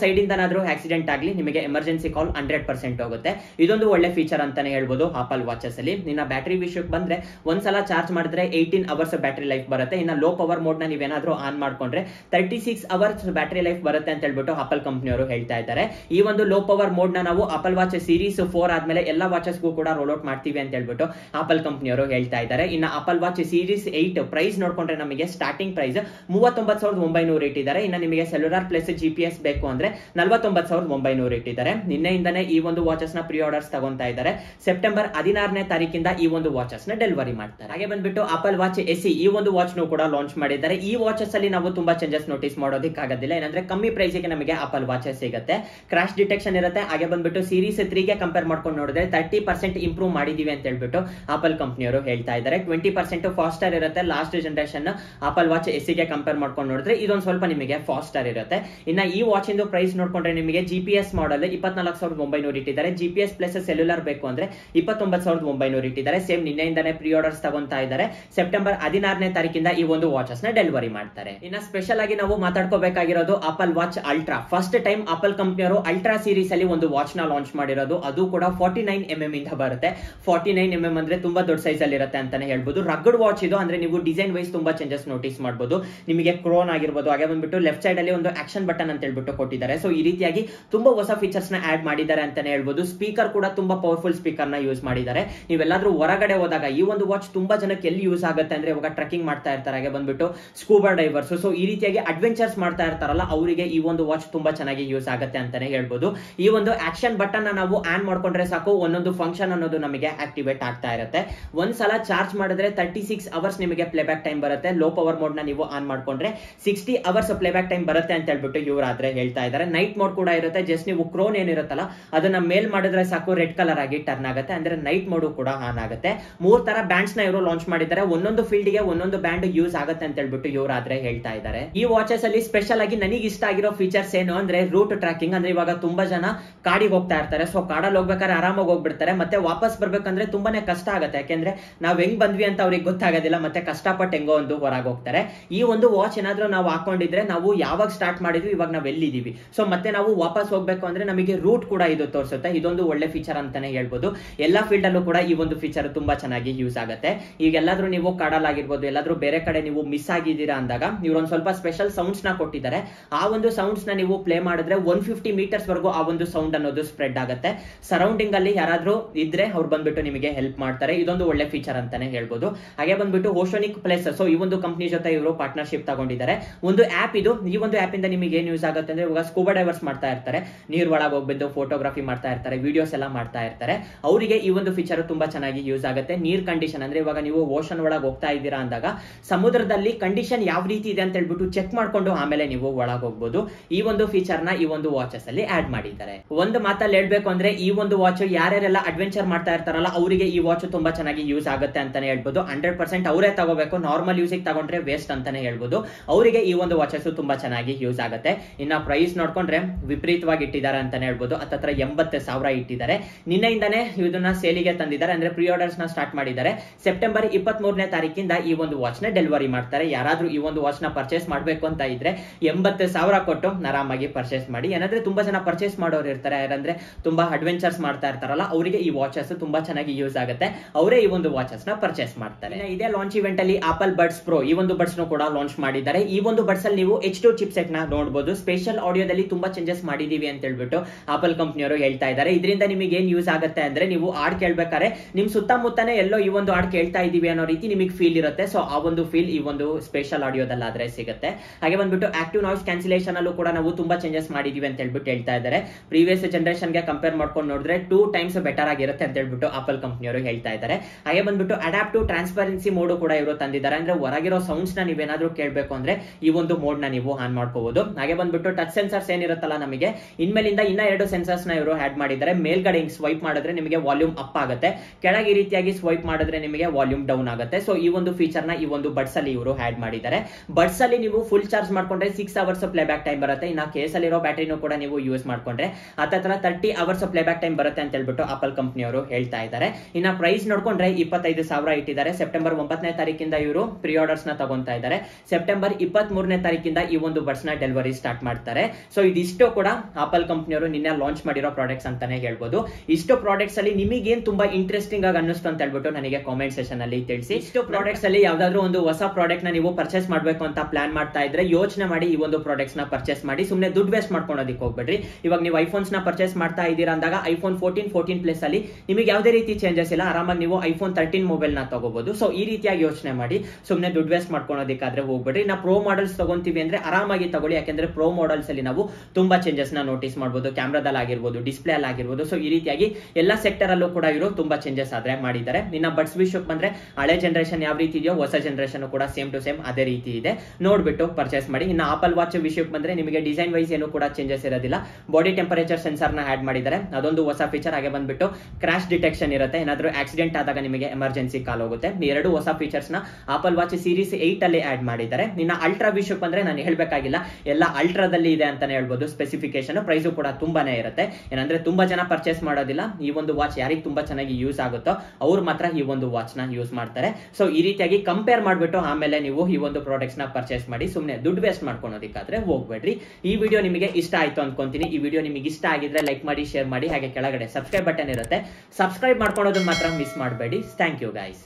ಸೈಡ್ ಸೈಡಿಂದನಾದರೂ ಆಕ್ಸಿಡೆಂಟ್ ಆಗಲಿ ನಿಮಗೆ ಎಮರ್ಜೆನ್ಸಿ ಕಾಲ್ ಹಂಡ್ರೆಡ್ ಪರ್ಸೆಂಟ್ ಹೋಗುತ್ತೆ. ಇದೊಂದು ಒಳ್ಳೆ ಫೀಚರ್ ಅಂತಾನೆ ಹೇಳ್ಬೋದು ಆಪಲ್ ವಾಚಸ್ ಅಲ್ಲಿ. ನಿನ್ನ ಬ್ಯಾಟರಿ ವಿಷಯಕ್ಕೆ ಬಂದ್ರೆ ಒಂದ್ಸಲ ಚಾರ್ಜ್ ಮಾಡಿದ್ರೆ ಏಯ್ಟೀನ್ ಅವರ್ಸ್ ಬ್ಯಾಟರಿ ಲೈಫ್ ಬರುತ್ತೆ. ಇನ್ನ ಲೋ ಪವರ್ ಮೋಡ್ನ ನೀವೇನಾದ್ರೂ ಆನ್ ಮಾಡ್ಕೊಂಡ್ರೆ thirty six hours battery life ಬರುತ್ತೆ ಅಂತ ಹೇಳ್ಬಿಟ್ಟು ಆಪಲ್ ಕಂಪ್ನಿಯವರು ಹೇಳ್ತಾ ಇದ್ದಾರೆ. ಈ ಒಂದು ಲೋ ಪವರ್ ಮೋಡ್ನ ನಾವು ಆಪಲ್ ವಾಚ್ ಸೀರೀಸ್ ಫೋರ್ ಆದ್ಮೇಲೆ ಎಲ್ಲ ವಾಚಸ್ಗೂ ಕೂಡ ರೋಲ್ ಔಟ್ ಮಾಡ್ತೀವಿ ಅಂತ ಹೇಳ್ಬಿಟ್ಟು ಆಪಲ್ ಕಂಪ್ನಿಯವರು ಹೇಳ್ತಾ ಇದ್ದಾರೆ. ಇನ್ನು Apple watch series eight price ನೋಡ್ಕೊಂಡ್ರೆ ನಮಗೆ ಸ್ಟಾರ್ಟಿಂಗ್ ಪ್ರೈಸ್ ಮೂವತ್ತೊಂಬತ್ತು ಸಾವಿರದ ಒಂಬೈನೂರು ಇಟ್ಟಿದ್ದಾರೆ. ಇನ್ನು ನಿಮಗೆ cellular plus G P S ಬೇಕು ಅಂದ್ರೆ ನಲ್ವತ್ತೊಂಬತ್ತು ಸಾವಿರದ ಒಂಬೈನೂರು ಇಟ್ಟಿದ್ದಾರೆ. ನಿನ್ನೆಯಿಂದನೇ ಈ ಒಂದು ವಾಚಸ್ನ ಪ್ರೀ ಆರ್ಡರ್ಸ್ ತಗೊಂತಾ ಇದ್ದಾರೆ. ಸೆಪ್ಟೆಂಬರ್ ಹದಿನಾರನೇ ತಾರೀಕಿಂದ ಈ ಒಂದು ವಾಚಸ್ನ ಡೆಲಿವರಿ ಮಾಡ್ತಾರೆ. ಹಾಗೆ ಬಂದ್ಬಿಟ್ಟು ಆಪಲ್ ವಾಚ್ ಎಸಿ ಈ ಒಂದು ವಾಚ್ ನೂ ಕೂಡ ಲಾಂಚ್ ಮಾಡಿದ್ದಾರೆ. ಈ ವಾಚಸ್ ಅಲ್ಲಿ ನಾವು ತುಂಬಾ ಚೇಂಜಸ್ ನೋಟಿಸ್ ಮಾಡೋದಕ್ಕಾಗೋದಿಲ್ಲ ಏನಂದ್ರೆ ಕಮ್ಮಿ ಪ್ರೈಸ್ಗೆ ನಮಗೆ ಆಪಲ್ ವಾಚಸ್ ಸಿಗುತ್ತೆ. ಕ್ರಾಶ್ ಡಿಟೆಕ್ಷನ್ ಇರುತ್ತೆ. ಹಾಗೆ ಬಂದ್ಬಿಟ್ಟು ಸೀರೀಸ್ ತ್ರೀಗೆ ಕಂಪೇರ್ ಮಾಡ್ಕೊಂಡು ನೋಡಿದ್ರೆ ತರ್ಟಿ ಪರ್ಸೆಂಟ್ ಇಂಪ್ರೂವ್ ಮಾಡಿದೀವಿ ಅಂತ ಹೇಳ್ಬಿಟ್ಟು ಆಪಲ್ ಕಂಪ್ನಿಯವರು ಹೇಳ್ತಾ ಇದ್ದಾರೆ. ಟ್ವೆಂಟಿ ಪರ್ಸೆಂಟ್ ಫಾಸ್ಟರ್ ಇರುತ್ತೆ. ಲಾಸ್ಟ್ ಜನರೇಷನ್ ಆಪಲ್ ವಾಚ್ಗೆ ಕಂಪೇರ್ ಮಾಡ್ಕೊಂಡು ನೋಡಿದ್ರೆ ಇದೊಂದು ಸ್ವಲ್ಪ ನಿಮಗೆ ಫಾಸ್ಟರ್ ಇರುತ್ತೆ. ಇನ್ನ ಈ ವಾಚ್ ಇಂದು ಪ್ರೈಸ್ ನೋಡ್ಕೊಂಡ್ರೆ ನಿಮಗೆ ಜಿ ಪಿ ಎಸ್ ಮಾಡಲ್ ಇಪ್ಪತ್ನಾಲ್ಕು ಸಾವಿರದ ಒಂಬೈನೂರು ಇಟ್ಟಿದ್ದಾರೆ. G P S plus cellular ಬೇಕು ಅಂದ್ರೆ ಇಪ್ಪತ್ತೊಂಬತ್ತು ಸಾವಿರದ ಒಂಬೈನೂರು ಇಟ್ಟಿದ್ದಾರೆ. ಸೇಮ್ ನಿನ್ನೆಯಿಂದಾನೆ ಪ್ರೀ ಆರ್ಡರ್ಸ್ ತಗೊಂತಾ ಇದ್ದಾರೆ. ಸೆಪ್ಟೆಂಬರ್ ಹದಿನಾರನೇ ತಾರೀಕಿಂದ ಈ ಒಂದು ವಾಚಸ್ನ ಡೆಲಿವರಿ ಮಾಡ್ತಾರೆ. ಇನ್ನ ಸ್ಪೆಷಲ್ ಆಗಿ ನಾವು ಮಾತಾಡ್ಕೋಬೇಕಾಗಿರೋದು Apple watch ultra first time Apple ಕಂಪ್ನಿಯವರು ultra series ಅಲ್ಲಿ ಒಂದು ವಾಚ್ನ ಲಾಂಚ್ ಮಾಡಿರೋದು. ಅದು ಕೂಡ ಫಾರ್ಟಿ ನೈನ್ ಎಂ ಎಂ ಇಂದ ಬರುತ್ತೆ. ಫಾರ್ಟಿ ನೈನ್ ಎಂ ಎಂ ಅಂದ್ರೆ ತುಂಬಾ ದೊಡ್ಡ ಸೈಜ್ ಅಲ್ಲಿ ಇರುತ್ತೆ ಅಂತಾನೆ ಹೇಳ್ಬೋದು. ರಗಡ್ ವಾಚ್ ಇದು ಅಂದ್ರೆ ನೀವು ಡಿಸೈನ್ ವೈಸ್ ತುಂಬಾ ಚೇಂಜಸ್ ನೋಟಿಸ್ ಮಾಡಬಹುದು ನಿಮಗೆ ಕ್ರೋನ್ ಆಗಿರ್ಬೋದು, ಹಾಗೆ ಬಂದ್ಬಿಟ್ಟು ಲೆಫ್ಟ್ ಸೈಡ್ ಅಲ್ಲಿ ಒಂದು ಆಕ್ಷನ್ ಬಟನ್ ಅಂತ ಹೇಳ್ಬಿಟ್ಟು ಕೊಟ್ಟಿದ್ದಾರೆ. ಸೊ ಈ ರೀತಿಯಾಗಿ ತುಂಬಾ ಹೊಸ ಫೀಚರ್ಸ್ನ ಆಡ್ ಮಾಡಿದ್ದಾರೆ ಅಂತಾನೆ ಹೇಳ್ಬೋದು. ಸ್ಪೀಕರ್ ಕೂಡ ತುಂಬಾ ಪವರ್ಫುಲ್ ಸ್ಪೀಕರ್ನ ಯೂಸ್ ಮಾಡಿದ್ದಾರೆ. ನೀವೆಲ್ಲಾದ್ರೂ ಹೊರಗಡೆ ಹೋದಾಗ ಈ ಒಂದು ವಾಚ್ ತುಂಬಾ ಜನಕ್ಕೆ ಎಲ್ಲಿ ಯೂಸ್ ಆಗುತ್ತೆ ಅಂದ್ರೆ ಇವಾಗ ಟ್ರೆಕಿಂಗ್ ಮಾಡ್ತಾ ಇರ್ತಾರೆ, ಹಾಗೆ ಬಂದ್ಬಿಟ್ಟು ಸ್ಕೂಬಾ ಡೈವರ್ಸ್ ಸೊ ಈ ರೀತಿಯಾಗಿ ಅಡ್ವೆಂಚರ್ಸ್ ಮಾಡ್ತಾ ಇರ್ತಾರಲ್ಲ, ಅವರಿಗೆ ಈ ಒಂದು ವಾಚ್ ತುಂಬಾ ಚೆನ್ನಾಗಿ ಯೂಸ್ ಆಗುತ್ತೆ ಅಂತಾನೆ ಹೇಳ್ಬೋದು. ಈ ಒಂದು ಆಕ್ಷನ್ ಬಟನ್ ನಾವು ಆನ್ ಮಾಡ್ಕೊಂಡ್ರೆ ಸಾಕು, ಒಂದೊಂದು ಫಂಕ್ಷನ್ ಅನ್ನೋದು ನಮಗೆ ಆಕ್ಟಿವೇಟ್ ಆಗ್ತಾ ಇರುತ್ತೆ. ಒಂದ್ಸಲ ಚಾರ್ಜ್ ಮಾಡಿದ್ರೆ ತರ್ಟಿ ಸಿಕ್ಸ್ ಅವರ್ಸ್ ನಿಮಗೆ ಪ್ಲೇಬ್ಯಾಕ್ ಟೈಮ್ ಬರುತ್ತೆ. ಲೋ ಪವರ್ ಮೋಡ್ನ ನೀವು ಆನ್ ಮಾಡ್ಕೊಂಡ್ರೆ ಸಿಕ್ಸ್ಟಿ ಅವರ್ಸ್ ಪ್ಲೇಬ್ಯಾಕ್ ಟೈಮ್ ಬರುತ್ತೆ ಅಂತ ಹೇಳ್ಬಿಟ್ಟು ಇವರಾದ್ರೆ ಹೇಳ್ತಾ ಇದ್ದಾರೆ. ನೈಟ್ ಮೋಡ್ ಕೂಡ ಇರುತ್ತೆ. ಜಸ್ಟ್ ನೀವು ಕ್ರೋನ್ ಏನಿರುತ್ತಲ್ಲ ಅದನ್ನ ಮೇಲ್ ಮಾಡಿದ್ರೆ ಸಾಕು ರೆಡ್ ಕಲರ್ ಆಗಿ ಟರ್ನ್ ಆಗುತ್ತೆ. ಅಂದ್ರೆ ನೈಟ್ ಮೋಡ್ ಕೂಡ ಆನ್ ಆಗುತ್ತೆ. ಮೂರ್ ತರ ಬ್ಯಾಂಡ್ಸ್ನ ಇವರು ಲಾಂಚ್ ಮಾಡಿದ್ದಾರೆ. ಒಂದೊಂದು ಫೀಲ್ಡ್ಗೆ ಒಂದೊಂದು ಬ್ಯಾಂಡ್ ಯೂಸ್ ಆಗುತ್ತೆ ಅಂತ ಹೇಳ್ಬಿಟ್ಟು ಇವರಾದ್ರೆ ಹೇಳ್ತಾ ಇದ್ದಾರೆ. ಈ ವಾಚಸ್ ಅಲ್ಲಿ ಸ್ಪೆಷಲ್ ಆಗಿ ನನಗೆ ಇಷ್ಟ ಆಗಿರೋ ಫೀಚರ್ಸ್ ಏನು ಅಂದ್ರೆ ರೂಟ್ ಟ್ರ್ಯಾಕಿಂಗ್ ಅಂದ್ರೆ ಇವಾಗ ತುಂಬಾ ಜನ ಕಾಡಿಗೆ ಹೋಗ್ತಾ ಇರ್ತಾರೆ. ಸೊ ಕಾಡಲ್ಲಿ ಹೋಗ್ಬೇಕಾದ್ರೆ ಆರಾಮಾಗಿ ಹೋಗ್ಬಿಡ್ತಾರೆ. ಮತ್ತೆ ವಾಪಸ್ ಬರ್ಬೇಕಂದ್ರೆ ತುಂಬಾನೇ ಕಷ್ಟ ಆಗುತ್ತೆ. ಯಾಕೆಂದ್ರೆ ನಾವ್ ಹೆಂಗ್ ಬಂದ್ವಿ ಅಂತ ಅವ್ರಿಗೆ ಗೊತ್ತಾಗೋದಿಲ್ಲ. ಮತ್ತೆ ಕಷ್ಟಪಟ್ಟು ಹೆಂಗೋ ಒಂದು ಹೊರಗೆ ಹೋಗ್ತಾರೆ. ಈ ಒಂದು ವಾಚ್ ಏನಾದ್ರೂ ನಾವು ಹಾಕೊಂಡಿದ್ರೆ ನಾವು ಯಾವಾಗ ಸ್ಟಾರ್ಟ್ ಮಾಡಿದ್ವಿ, ಇವಾಗ ನಾವ್ ಎಲ್ಲಿದೀವಿ ಸೊ ಮತ್ತೆ ನಾವು ವಾಪಸ್ ಹೋಗ್ಬೇಕು ಅಂದ್ರೆ ನಮಗೆ ರೂಟ್ ಕೂಡ ಇದು ತೋರಿಸುತ್ತೆ. ಇದೊಂದು ಒಳ್ಳೆ ಫೀಚರ್ ಅಂತಾನೆ ಹೇಳ್ಬೋದು. ಎಲ್ಲಾ ಫೀಲ್ಡ್ ಅಲ್ಲೂ ಕೂಡ ಈ ಒಂದು ಫೀಚರ್ ತುಂಬಾ ಚೆನ್ನಾಗಿ ಯೂಸ್ ಆಗುತ್ತೆ. ಈಗ ಎಲ್ಲಾದ್ರೂ ನೀವು ಕಾಡಲ್ ಆಗಿರ್ಬೋದು, ಎಲ್ಲಾದ್ರೂ ಬೇರೆ ಕಡೆ ನೀವು ಮಿಸ್ ಆಗಿದ್ದೀರಾ ಅಂದಾಗ ಇವ್ರೊಂದ್ ಸ್ವಲ್ಪ ಸ್ಪೆಷಲ್ ಸೌಂಡ್ಸ್ನ ಕೊಟ್ಟಿದ್ದಾರೆ. ಆ ಒಂದು ಸೌಂಡ್ಸ್ನ ನೀವು ಪ್ಲೇ ಮಾಡಿದ್ರೆ ಒನ್ ಫಿಫ್ಟಿ ಮೀಟರ್ಸ್ ವರೆಗೂ ಆ ಒಂದು ಸೌಂಡ್ ಅನ್ನೋದು ಸ್ಪ್ರೆಡ್ ಆಗುತ್ತೆ. ಸರೌಂಡಿಂಗ್ ಅಲ್ಲಿ ಯಾರಾದ್ರೂ ಇದ್ರೆ ಅವ್ರು ಬಂದ್ಬಿಟ್ಟು ನಿಮಗೆ ಹೆಲ್ಪ್ ಮಾಡ್ತಾರೆ. ಇದೊಂದು ಒಳ್ಳೆ ಫೀಚರ್ ಅಂತಾನೆ ಹೇಳ್ಬೋದು. ಹಾಗೆ ಬಂದ್ಬಿಟ್ಟು ಓಶೋನಿಕ್ ಪ್ಲೇಸ್ ಸೊ ಈ ಒಂದು ಕಂಪ್ನಿ ಜೊತೆ ಇವರು ಪಾರ್ಟ್ನರ್ಶಿಪ್ ತಗೊಂಡಿದ್ದಾರೆ. ಒಂದು ಆಪ್ ಇದು. ಈ ಒಂದು ಆಪ್ ಇಂದ ನಿಮಗೆ ಏನ್ ಯೂಸ್ ಆಗುತ್ತೆ ಅಂದ್ರೆ ಇವಾಗ ಸ್ಕೂಬಾ ಡೈವರ್ಸ್ ಮಾಡ್ತಾ ಇರ್ತಾರೆ, ನೀರ್ ಒಳಗೆ ಹೋಗ್ಬಿದ್ದು ಫೋಟೋಗ್ರಫಿ ಮಾಡ್ತಾ ಇರ್ತಾರೆ ವಿಡಿಯೋಸ್ ಎಲ್ಲ ಮಾಡ್ತಾ ಇರ್ತಾರೆ. ಅವರಿಗೆ ಈ ಒಂದು ಫೀಚರ್ ತುಂಬಾ ಚೆನ್ನಾಗಿ ಯೂಸ್ ಆಗುತ್ತೆ. ನೀರ್ ಕಂಡೀಷನ್ ಅಂದ್ರೆ ಇವಾಗ ನೀವು ಓಷನ್ ಒಳಗೆ ಹೋಗ್ತಾ ಇದ್ದೀರಾ ಅಂದಾಗ, ಸಮುದ್ರದಲ್ಲಿ ಕಂಡೀಷನ್ ಯಾವ ರೀತಿ ಇದೆ ಅಂತ ಹೇಳ್ಬಿಟ್ಟು ಚೆಕ್ ಮಾಡ್ಕೊಂಡು ಆಮೇಲೆ ನೀವು ಒಳಗೆ ಹೋಗ್ಬೋದು. ಈ ಒಂದು ಫೀಚರ್ನ ಈ ಒಂದು ವಾಚಸ್ ಅಲ್ಲಿ ಆಡ್ ಮಾಡಿದ್ದಾರೆ. ಒಂದು ಮಾತಲ್ಲಿ ಹೇಳ್ಬೇಕು ಅಂದ್ರೆ, ಈ ಒಂದು ವಾಚ್ ಯಾರ್ಯಾರೆಲ್ಲ ಅಡ್ವೆಂಚರ್ ಮಾಡ್ತಾ ಇರ್ತಾರಲ್ಲ, ಅವರಿಗೆ ಈ ವಾಚ್ ತುಂಬಾ ಚೆನ್ನಾಗಿ ಯೂಸ್ ಆಗುತ್ತೆ ಅಂತಾನೆ ಹೇಳ್ಬೋದು. ಹಂಡ್ರೆಡ್ ಪರ್ಸೆಂಟ್ ಅವರೇ ತಗೋಬೇಕು ನಾರ್ಮಲ್ ಯೂಸಿಗೆ ತಗೊಂಡ್ರೆ ವೇಸ್ಟ್ ಅಂತಾನೆ ಹೇಳ್ಬೋದು. ಅವರಿಗೆ ಈ ಒಂದು ವಾಚಸ್ ತುಂಬಾ ಚೆನ್ನಾಗಿ ಯೂಸ್ ಆಗುತ್ತೆ. ಇನ್ನ ಪ್ರೈಸ್ ನೋಡ್ಕೊಂಡ್ರೆ ವಿಪರೀತವಾಗಿ ಇಟ್ಟಿದ್ದಾರೆ ಅಂತಾನೆ ಹೇಳ್ಬೋದು. ಹತ್ತತ್ರ ಎಂಬತ್ತು ಸಾವಿರ ಇಟ್ಟಿದ್ದಾರೆ. ನಿನ್ನೆಯಿಂದಾನೆ ಇದನ್ನ ಸೇಲಿಗೆ ತಂದಿದ್ದಾರೆ. ಅಂದ್ರೆ ಪ್ರೀ ಆರ್ಡರ್ಸ್ನ ಸ್ಟಾರ್ಟ್ ಮಾಡಿದ್ದಾರೆ. ಸೆಪ್ಟೆಂಬರ್ ಇಪ್ಪತ್ತ್ ಮೂರನೇ ತಾರೀಕಿಂದ ಈ ಒಂದು ವಾಚ್ನ ಡೆಲಿವರಿ ಮಾಡ್ತಾರೆ. ಯಾರಾದ್ರೂ ಈ ಒಂದು ವಾಚ್ನ ಪರ್ಚೇಸ್ ಮಾಡ್ಬೇಕು ಅಂತ ಇದ್ರೆ ಎಂಬತ್ತು ಸಾವಿರ ಕೊಟ್ಟು ಆರಾಮಾಗಿ ಪರ್ಚೇಸ್ ಮಾಡಿ. ಏನಂದ್ರೆ ತುಂಬಾ ಜನ ಪರ್ಚೇಸ್ ಮಾಡೋರು ಇರ್ತಾರೆ. ಯಾರಂದ್ರೆ ತುಂಬಾ ಅಡ್ವೆಂಚರ್ಸ್ ಮಾಡ್ತಾ ಇರ್ತಾರಲ್ಲ, ಅವರಿಗೆ ಈ ವಾಚಸ್ ತುಂಬಾ ಚೆನ್ನಾಗಿ ಯೂಸ್ ಆಗುತ್ತೆ. ಅವರೇ ಈ ಒಂದು ವಾಚಸ್ನ ಪರ್ಚೇಸ್ ಮಾಡ್ತಾರೆ. ಇದೇ ಲಾಂಚ್ ಇವೆಂಟ್ ಅಲ್ಲಿ ಆಪಲ್ ಬಡ್ಸ್ ಪ್ರೋ ಈ ಒಂದು ಬಡ್ಸ್ ಕೂಡ ಲಾಂಚ್ ಮಾಡಿದ್ದಾರೆ. ಈ ಒಂದು ಬಡ್ಸ್ ಅಲ್ಲಿ ನೀವು ಎಚ್ ಟು ಚಿಪ್ ಸೆಟ್ನ ನೋಡಬಹುದು ಸ್ಪೆಷಲ್ ಆಡಿಯೋದಲ್ಲಿ ತುಂಬಾ ಚೇಂಜಸ್ ಮಾಡಿದೀವಿ ಅಂತ ಹೇಳ್ಬಿಟ್ಟು ಆಪಲ್ ಕಂಪ್ನಿಯವರು ಹೇಳ್ತಾ ಇದ್ದಾರೆ. ಇದರಿಂದ ನಿಮಗೆ ಏನ್ ಯೂಸ್ ಆಗುತ್ತೆ ಅಂದ್ರೆ ನೀವು ಹಾಡ್ ಕೇಳ್ಬೇಕಾದ್ರೆ ನಿಮ್ ಸುತ್ತಮುತ್ತನೇ ಎಲ್ಲೋ ಈ ಒಂದು ಹಾಡ್ ಕೇಳ್ತಾ ಇದೀವಿ ಅನ್ನೋ ರೀತಿ ನಿಮಗೆ ಫೀಲ್ ಇರುತ್ತೆ. ಸೊ ಆ ಒಂದು ಫೀಲ್ ಈ ಒಂದು ಸ್ಪೆಷಲ್ ಆಡಿಯೋದಲ್ಲಾದ್ರೆ ಸಿಗುತ್ತೆ. ಹಾಗೆ ಬಂದ್ಬಿಟ್ಟು ಆಕ್ಟಿವ್ ನಾಯ್ಸ್ ಕ್ಯಾನ್ಸಲೇಷನ್ ಅಲ್ಲೂ ಕೂಡ ನಾವು ತುಂಬಾ ಚೇಂಜಸ್ ಮಾಡಿದೀವಿ ಅಂತ ಹೇಳ್ಬಿಟ್ಟು ಹೇಳ್ತಾ ಇದ್ದಾರೆ. ಪ್ರೀವಿಯಸ್ ಜನರೇಷನ್ಗೆ ಕಂಪೇರ್ ಮಾಡ್ಕೊಂಡು ನೋಡಿದ್ರೆ ಟೂ ಟೈಮ್ಸ್ ಬೆಟರ್ ಆಗಿರುತ್ತೆ ಅಂತ ಹೇಳ್ಬಿಟ್ಟು ಆಪಲ್ ಕಂಪ್ನಿಯವರು ಹೇಳ್ತಾ ಇದ್ದಾರೆ. ಹಾಗೆ ಬಂದ್ಬಿಟ್ಟು ಅಡಾಪ್ಟಿವ್ ಟ್ರಾನ್ಸ್ಪರೆನ್ಸಿ ಮೋಡ್ ಕೂಡ ಇವರು ತಂದಿದ್ದಾರೆ. ಅಂದ್ರೆ ಹೊರಗಿರೋ ಸೌಂಡ್ಸ್ನ ನೀವೇನಾದ್ರೂ ಕೇಳಬೇಕು ಅಂದ್ರೆ ಈ ಒಂದು ಮೋಡ್ನ ನೀವು ಆನ್ ಮಾಡ್ಕೋಬಹುದು ಹಾಗೆ ಬಂದ್ಬಿಟ್ಟು ಟಚ್ ಸೆನ್ಸರ್ಸ್ ಏನಿರುತ್ತಲ್ಲ ನಮಗೆ? ಇನ್ಮೇಲಿಂದ ಇನ್ನ ಎರಡು ಸೆನ್ಸರ್ಸ್ನ ಇವರು ಆಡ್ ಮಾಡಿದ್ದಾರೆ. ಮೇಲ್ಗಡೆ ಹಿಂಗ್ ಸ್ವೈಪ್ ಮಾಡಿದ್ರೆ ನಿಮಗೆ ವಾಲ್ಯೂಮ್ ಅಪ್ ಆಗುತ್ತೆ. ಕೆಳಗೆ ಈ ರೀತಿಯಾಗಿ ಸ್ವೈಪ್ ಮಾಡಿದ್ರೆ ನಿಮಗೆ ವಾಲ್ಯೂಮ್ ಡೌನ್ ಆಗುತ್ತೆ. ಸೊ ಈ ಒಂದು ಫೀಚರ್ನ ಈ ಒಂದು ಬಡ್ಸ್ ಅಲ್ಲಿ ಇವರು ಆಡ್ ಮಾಡಿದ್ದಾರೆ. ಬಡ್ಸ್ ಅಲ್ಲಿ ನೀವು ಫುಲ್ ಚಾರ್ಜ್ ಮಾಡ್ಕೊಂಡ್ರೆ six hours playback time ಬರುತ್ತೆ. ಇನ್ನ ಕೇಸ್ ಅಲ್ಲಿರೋ ಬ್ಯಾಟ್ರಿನೂ ಕೂಡ ನೀವು ಯೂಸ್ ಮಾಡ್ಕೊಂಡ್ರೆ ತರ thirty hours playback time ಬರುತ್ತೆ ಅಂತ ಹೇಳ್ಬಿಟ್ಟು ಆಪಲ್ ಕಂಪ್ನಿಯವರು ಹೇಳ್ತಾ ಇದ್ದಾರೆ. ಇನ್ನ ಪ್ರೈಸ್ ನೋಡ್ಕೊಂಡ್ರೆ ಇಪ್ಪತ್ತೈದು ಸಾವಿರ ಇಟ್ಟಿದ್ದಾರೆ. ಸೆಪ್ಟೆಂಬರ್ ಒಂಬತ್ತನೇ ತಾರೀಕಿಂದ ಇವರು ಪ್ರಿ ಆರ್ಡರ್ಸ್ನ ತಗೊಂತಾ ಇದ್ದಾರೆ. ಸೆಪ್ಟೆಂಬರ್ ಇಪ್ಪತ್ತ್ ಮೂರನೇ ತಾರೀಕಿಂದ ಈ ಒಂದು ಬಡ್ಸ್ನ ಡೆಲಿವರಿ ಸ್ಟಾರ್ಟ್ ಮಾಡ್ತಾರೆ. ಸೊ ಇದಿಷ್ಟು ಕೂಡ ಆಪಲ್ ಕಂಪ್ನಿಯವರು ನಿನ್ನೆ ಲಾಂಚ್ ಮಾಡಿರೋ ಪ್ರಾಡಕ್ಟ್ಸ್ ಅಂತಾನೆ ಹೇಳ್ಬೋದು. ಇಷ್ಟು ಪ್ರಾಡಕ್ಟ್ಸ್ ಅಲ್ಲಿ ನಿಮಗೇನ್ ತುಂಬಾ ಇಂಟ್ರೆಸ್ಟಿಂಗ್ ಆಗಿ ಅನ್ನಿಸ್ತು ಅಂತ ಹೇಳ್ಬಿಟ್ಟು ನನಗೆ ಕಾಮೆಂಟ್ ಸೆಷನ್ ಅಲ್ಲಿ ತಿಳಿಸಿ. ಇಷ್ಟು ಪ್ರಾಡಕ್ಟ್ಸ್ ಅಲ್ಲಿ ಯಾವ್ದಾದ್ರು ಒಂದು ಹೊಸ ಪ್ರಾಡಕ್ಟ್ನ ನೀವು ಪರ್ಚೇಸ್ ಮಾಡಬೇಕು ಅಂತ ಪ್ಲಾನ್ ಮಾಡ್ತಾ ಇದ್ರೆ ಯೋಚನೆ ಮಾಡಿ ಈ ಒಂದು ಪ್ರಾಡಕ್ಟ್ಸ್ನ ಪರ್ಚೇಸ್ ಮಾಡಿ. ಸುಮ್ಮನೆ ದುಡ್ಡು ವೇಸ್ಟ್ ಮಾಡ್ಕೊಳೋದಕ್ಕೆ ಹೋಗ್ಬೇಡ್ರಿ. ಇವಾಗ ನೀವು ಐಫೋನ್ಸ್ನ ಪರ್ಚೇಸ್ ಮಾಡ್ತಾ ಇದೀರ ಅಂದಾಗ ಐಫೋನ್ ಫೋರ್ಟೀನ್ ಫೋರ್ಟೀನ್ ಪ್ಲಸ್ ಅಲ್ಲಿ ನಿಮಗೆ ಯಾವುದೇ ರೀತಿ ಚೇಂಜಸ್ ಇಲ್ಲ. ಆರಾಮಾಗಿ ನೀವು ಐಫೋನ್ ತರ್ಟೀನ್ ಮೊಬೈಲ್ನ ತಗೋಬಹುದು ಸೊ ಈ ರೀತಿಯಾಗಿ ಯೋಚನೆ ಮಾಡಿ. ಸುಮ್ಮನೆ ದುಡ್ಡು ವೇಸ್ಟ್ ಮಾಡ್ಕೊಳೋದಕ್ಕಾದ್ರೆ ಹೋಗ್ಬೇಡ್ರಿ. ನಾ ಪ್ರೋ ಮಾಡಲ್ಸ್ ತಗೊಂತೀವಿ ಅಂದ್ರೆ ಆರಾಮಾಗಿ ತಗೊಳ್ಳಿ. ಯಾಕಂದ್ರೆ ಪ್ರೋ ಮಾಡಲ್ಸ್ ಅಲ್ಲಿ ನಾವು ತುಂಬಾ ಚೇಂಜಸ್ನ ನೋಟಿಸ್ ಮಾಡಬಹುದು ಕ್ಯಾಮ್ರಾದಲ್ಲಿ ಆಗಿರ್ಬೋದು ಡಿಸ್ಪ್ಲೇ ಅಲ್ಲಿ ಆಗಿರ್ಬೋದು. ಸೊ ಈ ರೀತಿಯಾಗಿ ಎಲ್ಲ ಸೆಕ್ಟರ್ ಅಲ್ಲೂ ಕೂಡ ಇವರು ತುಂಬಾ ಚೇಂಜಸ್ ಆದ್ರೆ ಮಾಡಿದ್ದಾರೆ. ಇನ್ನ ಬಡ್ಸ್ ವಿಷಯಕ್ಕೆ ಬಂದ್ರೆ ಹಳೆ ಜನರೇಷನ್ ಯಾವ ರೀತಿ ಇದೆಯೋ ಹೊಸ ಜನರೇಷನ್ ಕೂಡ ಸೇಮ್ ಟು ಸೇಮ್ ಅದೇ ರೀತಿ ಇದೆ. ನೋಡ್ಬಿಟ್ಟು ಪರ್ಚೇಸ್ ಮಾಡಿ. ಇನ್ನು ಆಪಲ್ ವಾಚ್ ವಿಷಯಕ್ಕೆ ಬಂದ್ರೆ ನಿಮಗೆ ಡಿಸೈನ್ ವೈಸ್ ಏನು ಕೂಡ ಚೇಂಜಸ್ ಇರೋದಿಲ್ಲ. ಬಾಡಿ ಟೆಂಪರೇಚರ್ ಸೆನ್ಸರ್ನ ಆಡ್ ಮಾಡಿದ್ದಾರೆ. ಅದೊಂದು ಹೊಸ ಫೀಚರ್ ಹಾಗೆ ಬಂದ್ಬಿಟ್ಟು ಕ್ರಾಶ್ ಡಿಟೆಕ್ಷನ್ ಇರುತ್ತೆ. ಏನಾದರೂ ಆಕ್ಸಿಡೆಂಟ್ ಆದಾಗ ನಿಮಗೆ ಎಮರ್ಜೆನ್ಸಿ ಕಾಲ್ ಹೋಗುತ್ತೆ. ಎರಡು ಹೊಸ ಫೀಚರ್ಸ್ನ ಆಪಲ್ ವಾಚ್ ಸೀರೀಸ್ ಏಟ್ ಅಲ್ಲಿ ಆಡ್ ಮಾಡಿದ್ದಾರೆ. ಇನ್ನ ಅಲ್ಟ್ರಾ ವಿಷಯಕ್ಕೆ ಬಂದ್ರೆ ನಾನು ಹೇಳ್ಬೇಕಾಗಿಲ್ಲ. ಎಲ್ಲ ಅಲ್ಟ್ರಾದಲ್ಲಿ ಅಂತಾನೆ ಹೇಳ್ಬೋದು. ಸ್ಪೆಸಿಫಿಕೇಶನ್ ಪ್ರೈಸು ಕೂಡ ತುಂಬಾನೇ ಇರುತ್ತೆ. ಏನಂದ್ರೆ ತುಂಬಾ ಜನ ಪರ್ಚೇಸ್ ಮಾಡೋದಿಲ್ಲ. ಈ ಒಂದು ವಾಚ್ ಯಾರಿಗೆ ತುಂಬಾ ಚೆನ್ನಾಗಿ ಯೂಸ್ ಆಗುತ್ತೋ ಅವ್ರು ಮಾತ್ರ ಈ ಒಂದು ವಾಚ್ನ ಯೂಸ್ ಮಾಡ್ತಾರೆ. ಸೊ ಈ ರೀತಿಯಾಗಿ ಕಂಪೇರ್ ಮಾಡ್ಬಿಟ್ಟು ಆಮೇಲೆ ನೀವು ಈ ಒಂದು ಪ್ರಾಡಕ್ಟ್ಸ್ನ ಪರ್ಚೇಸ್ ಮಾಡಿ ಸುಮ್ಮನೆ ದುಡ್ಡು ವೇಸ್ಟ್ ಮಾಡ್ಕೊಳೋದಕ್ಕಾದ್ರೆ ಹೋಗ್ಬೇಡ್ರಿ. ಈ ವಿಡಿಯೋ ನಿಮಗೆ ಇಷ್ಟ ಆಯ್ತು ಅನ್ಕೊಂತೀನಿ. ಈ ವಿಡಿಯೋ ನಿಮಗೆ ಇಷ್ಟ ಆಗಿದ್ರೆ ಲೈಕ್ ಮಾಡಿ ಶೇರ್ ಮಾಡಿ, ಹಾಗೆ ಕೆಳಗಡೆ ಸಬ್ಸ್ಕ್ರೈಬ್ ಬಟನ್ ಇರುತ್ತೆ. ಸಬ್ಸ್ಕ್ರೈಬ್ ಮಾಡ್ಕೊಳೋದನ್ನ ಮಾತ್ರ ಮಿಸ್ ಮಾಡಬೇಡಿ. Thank you guys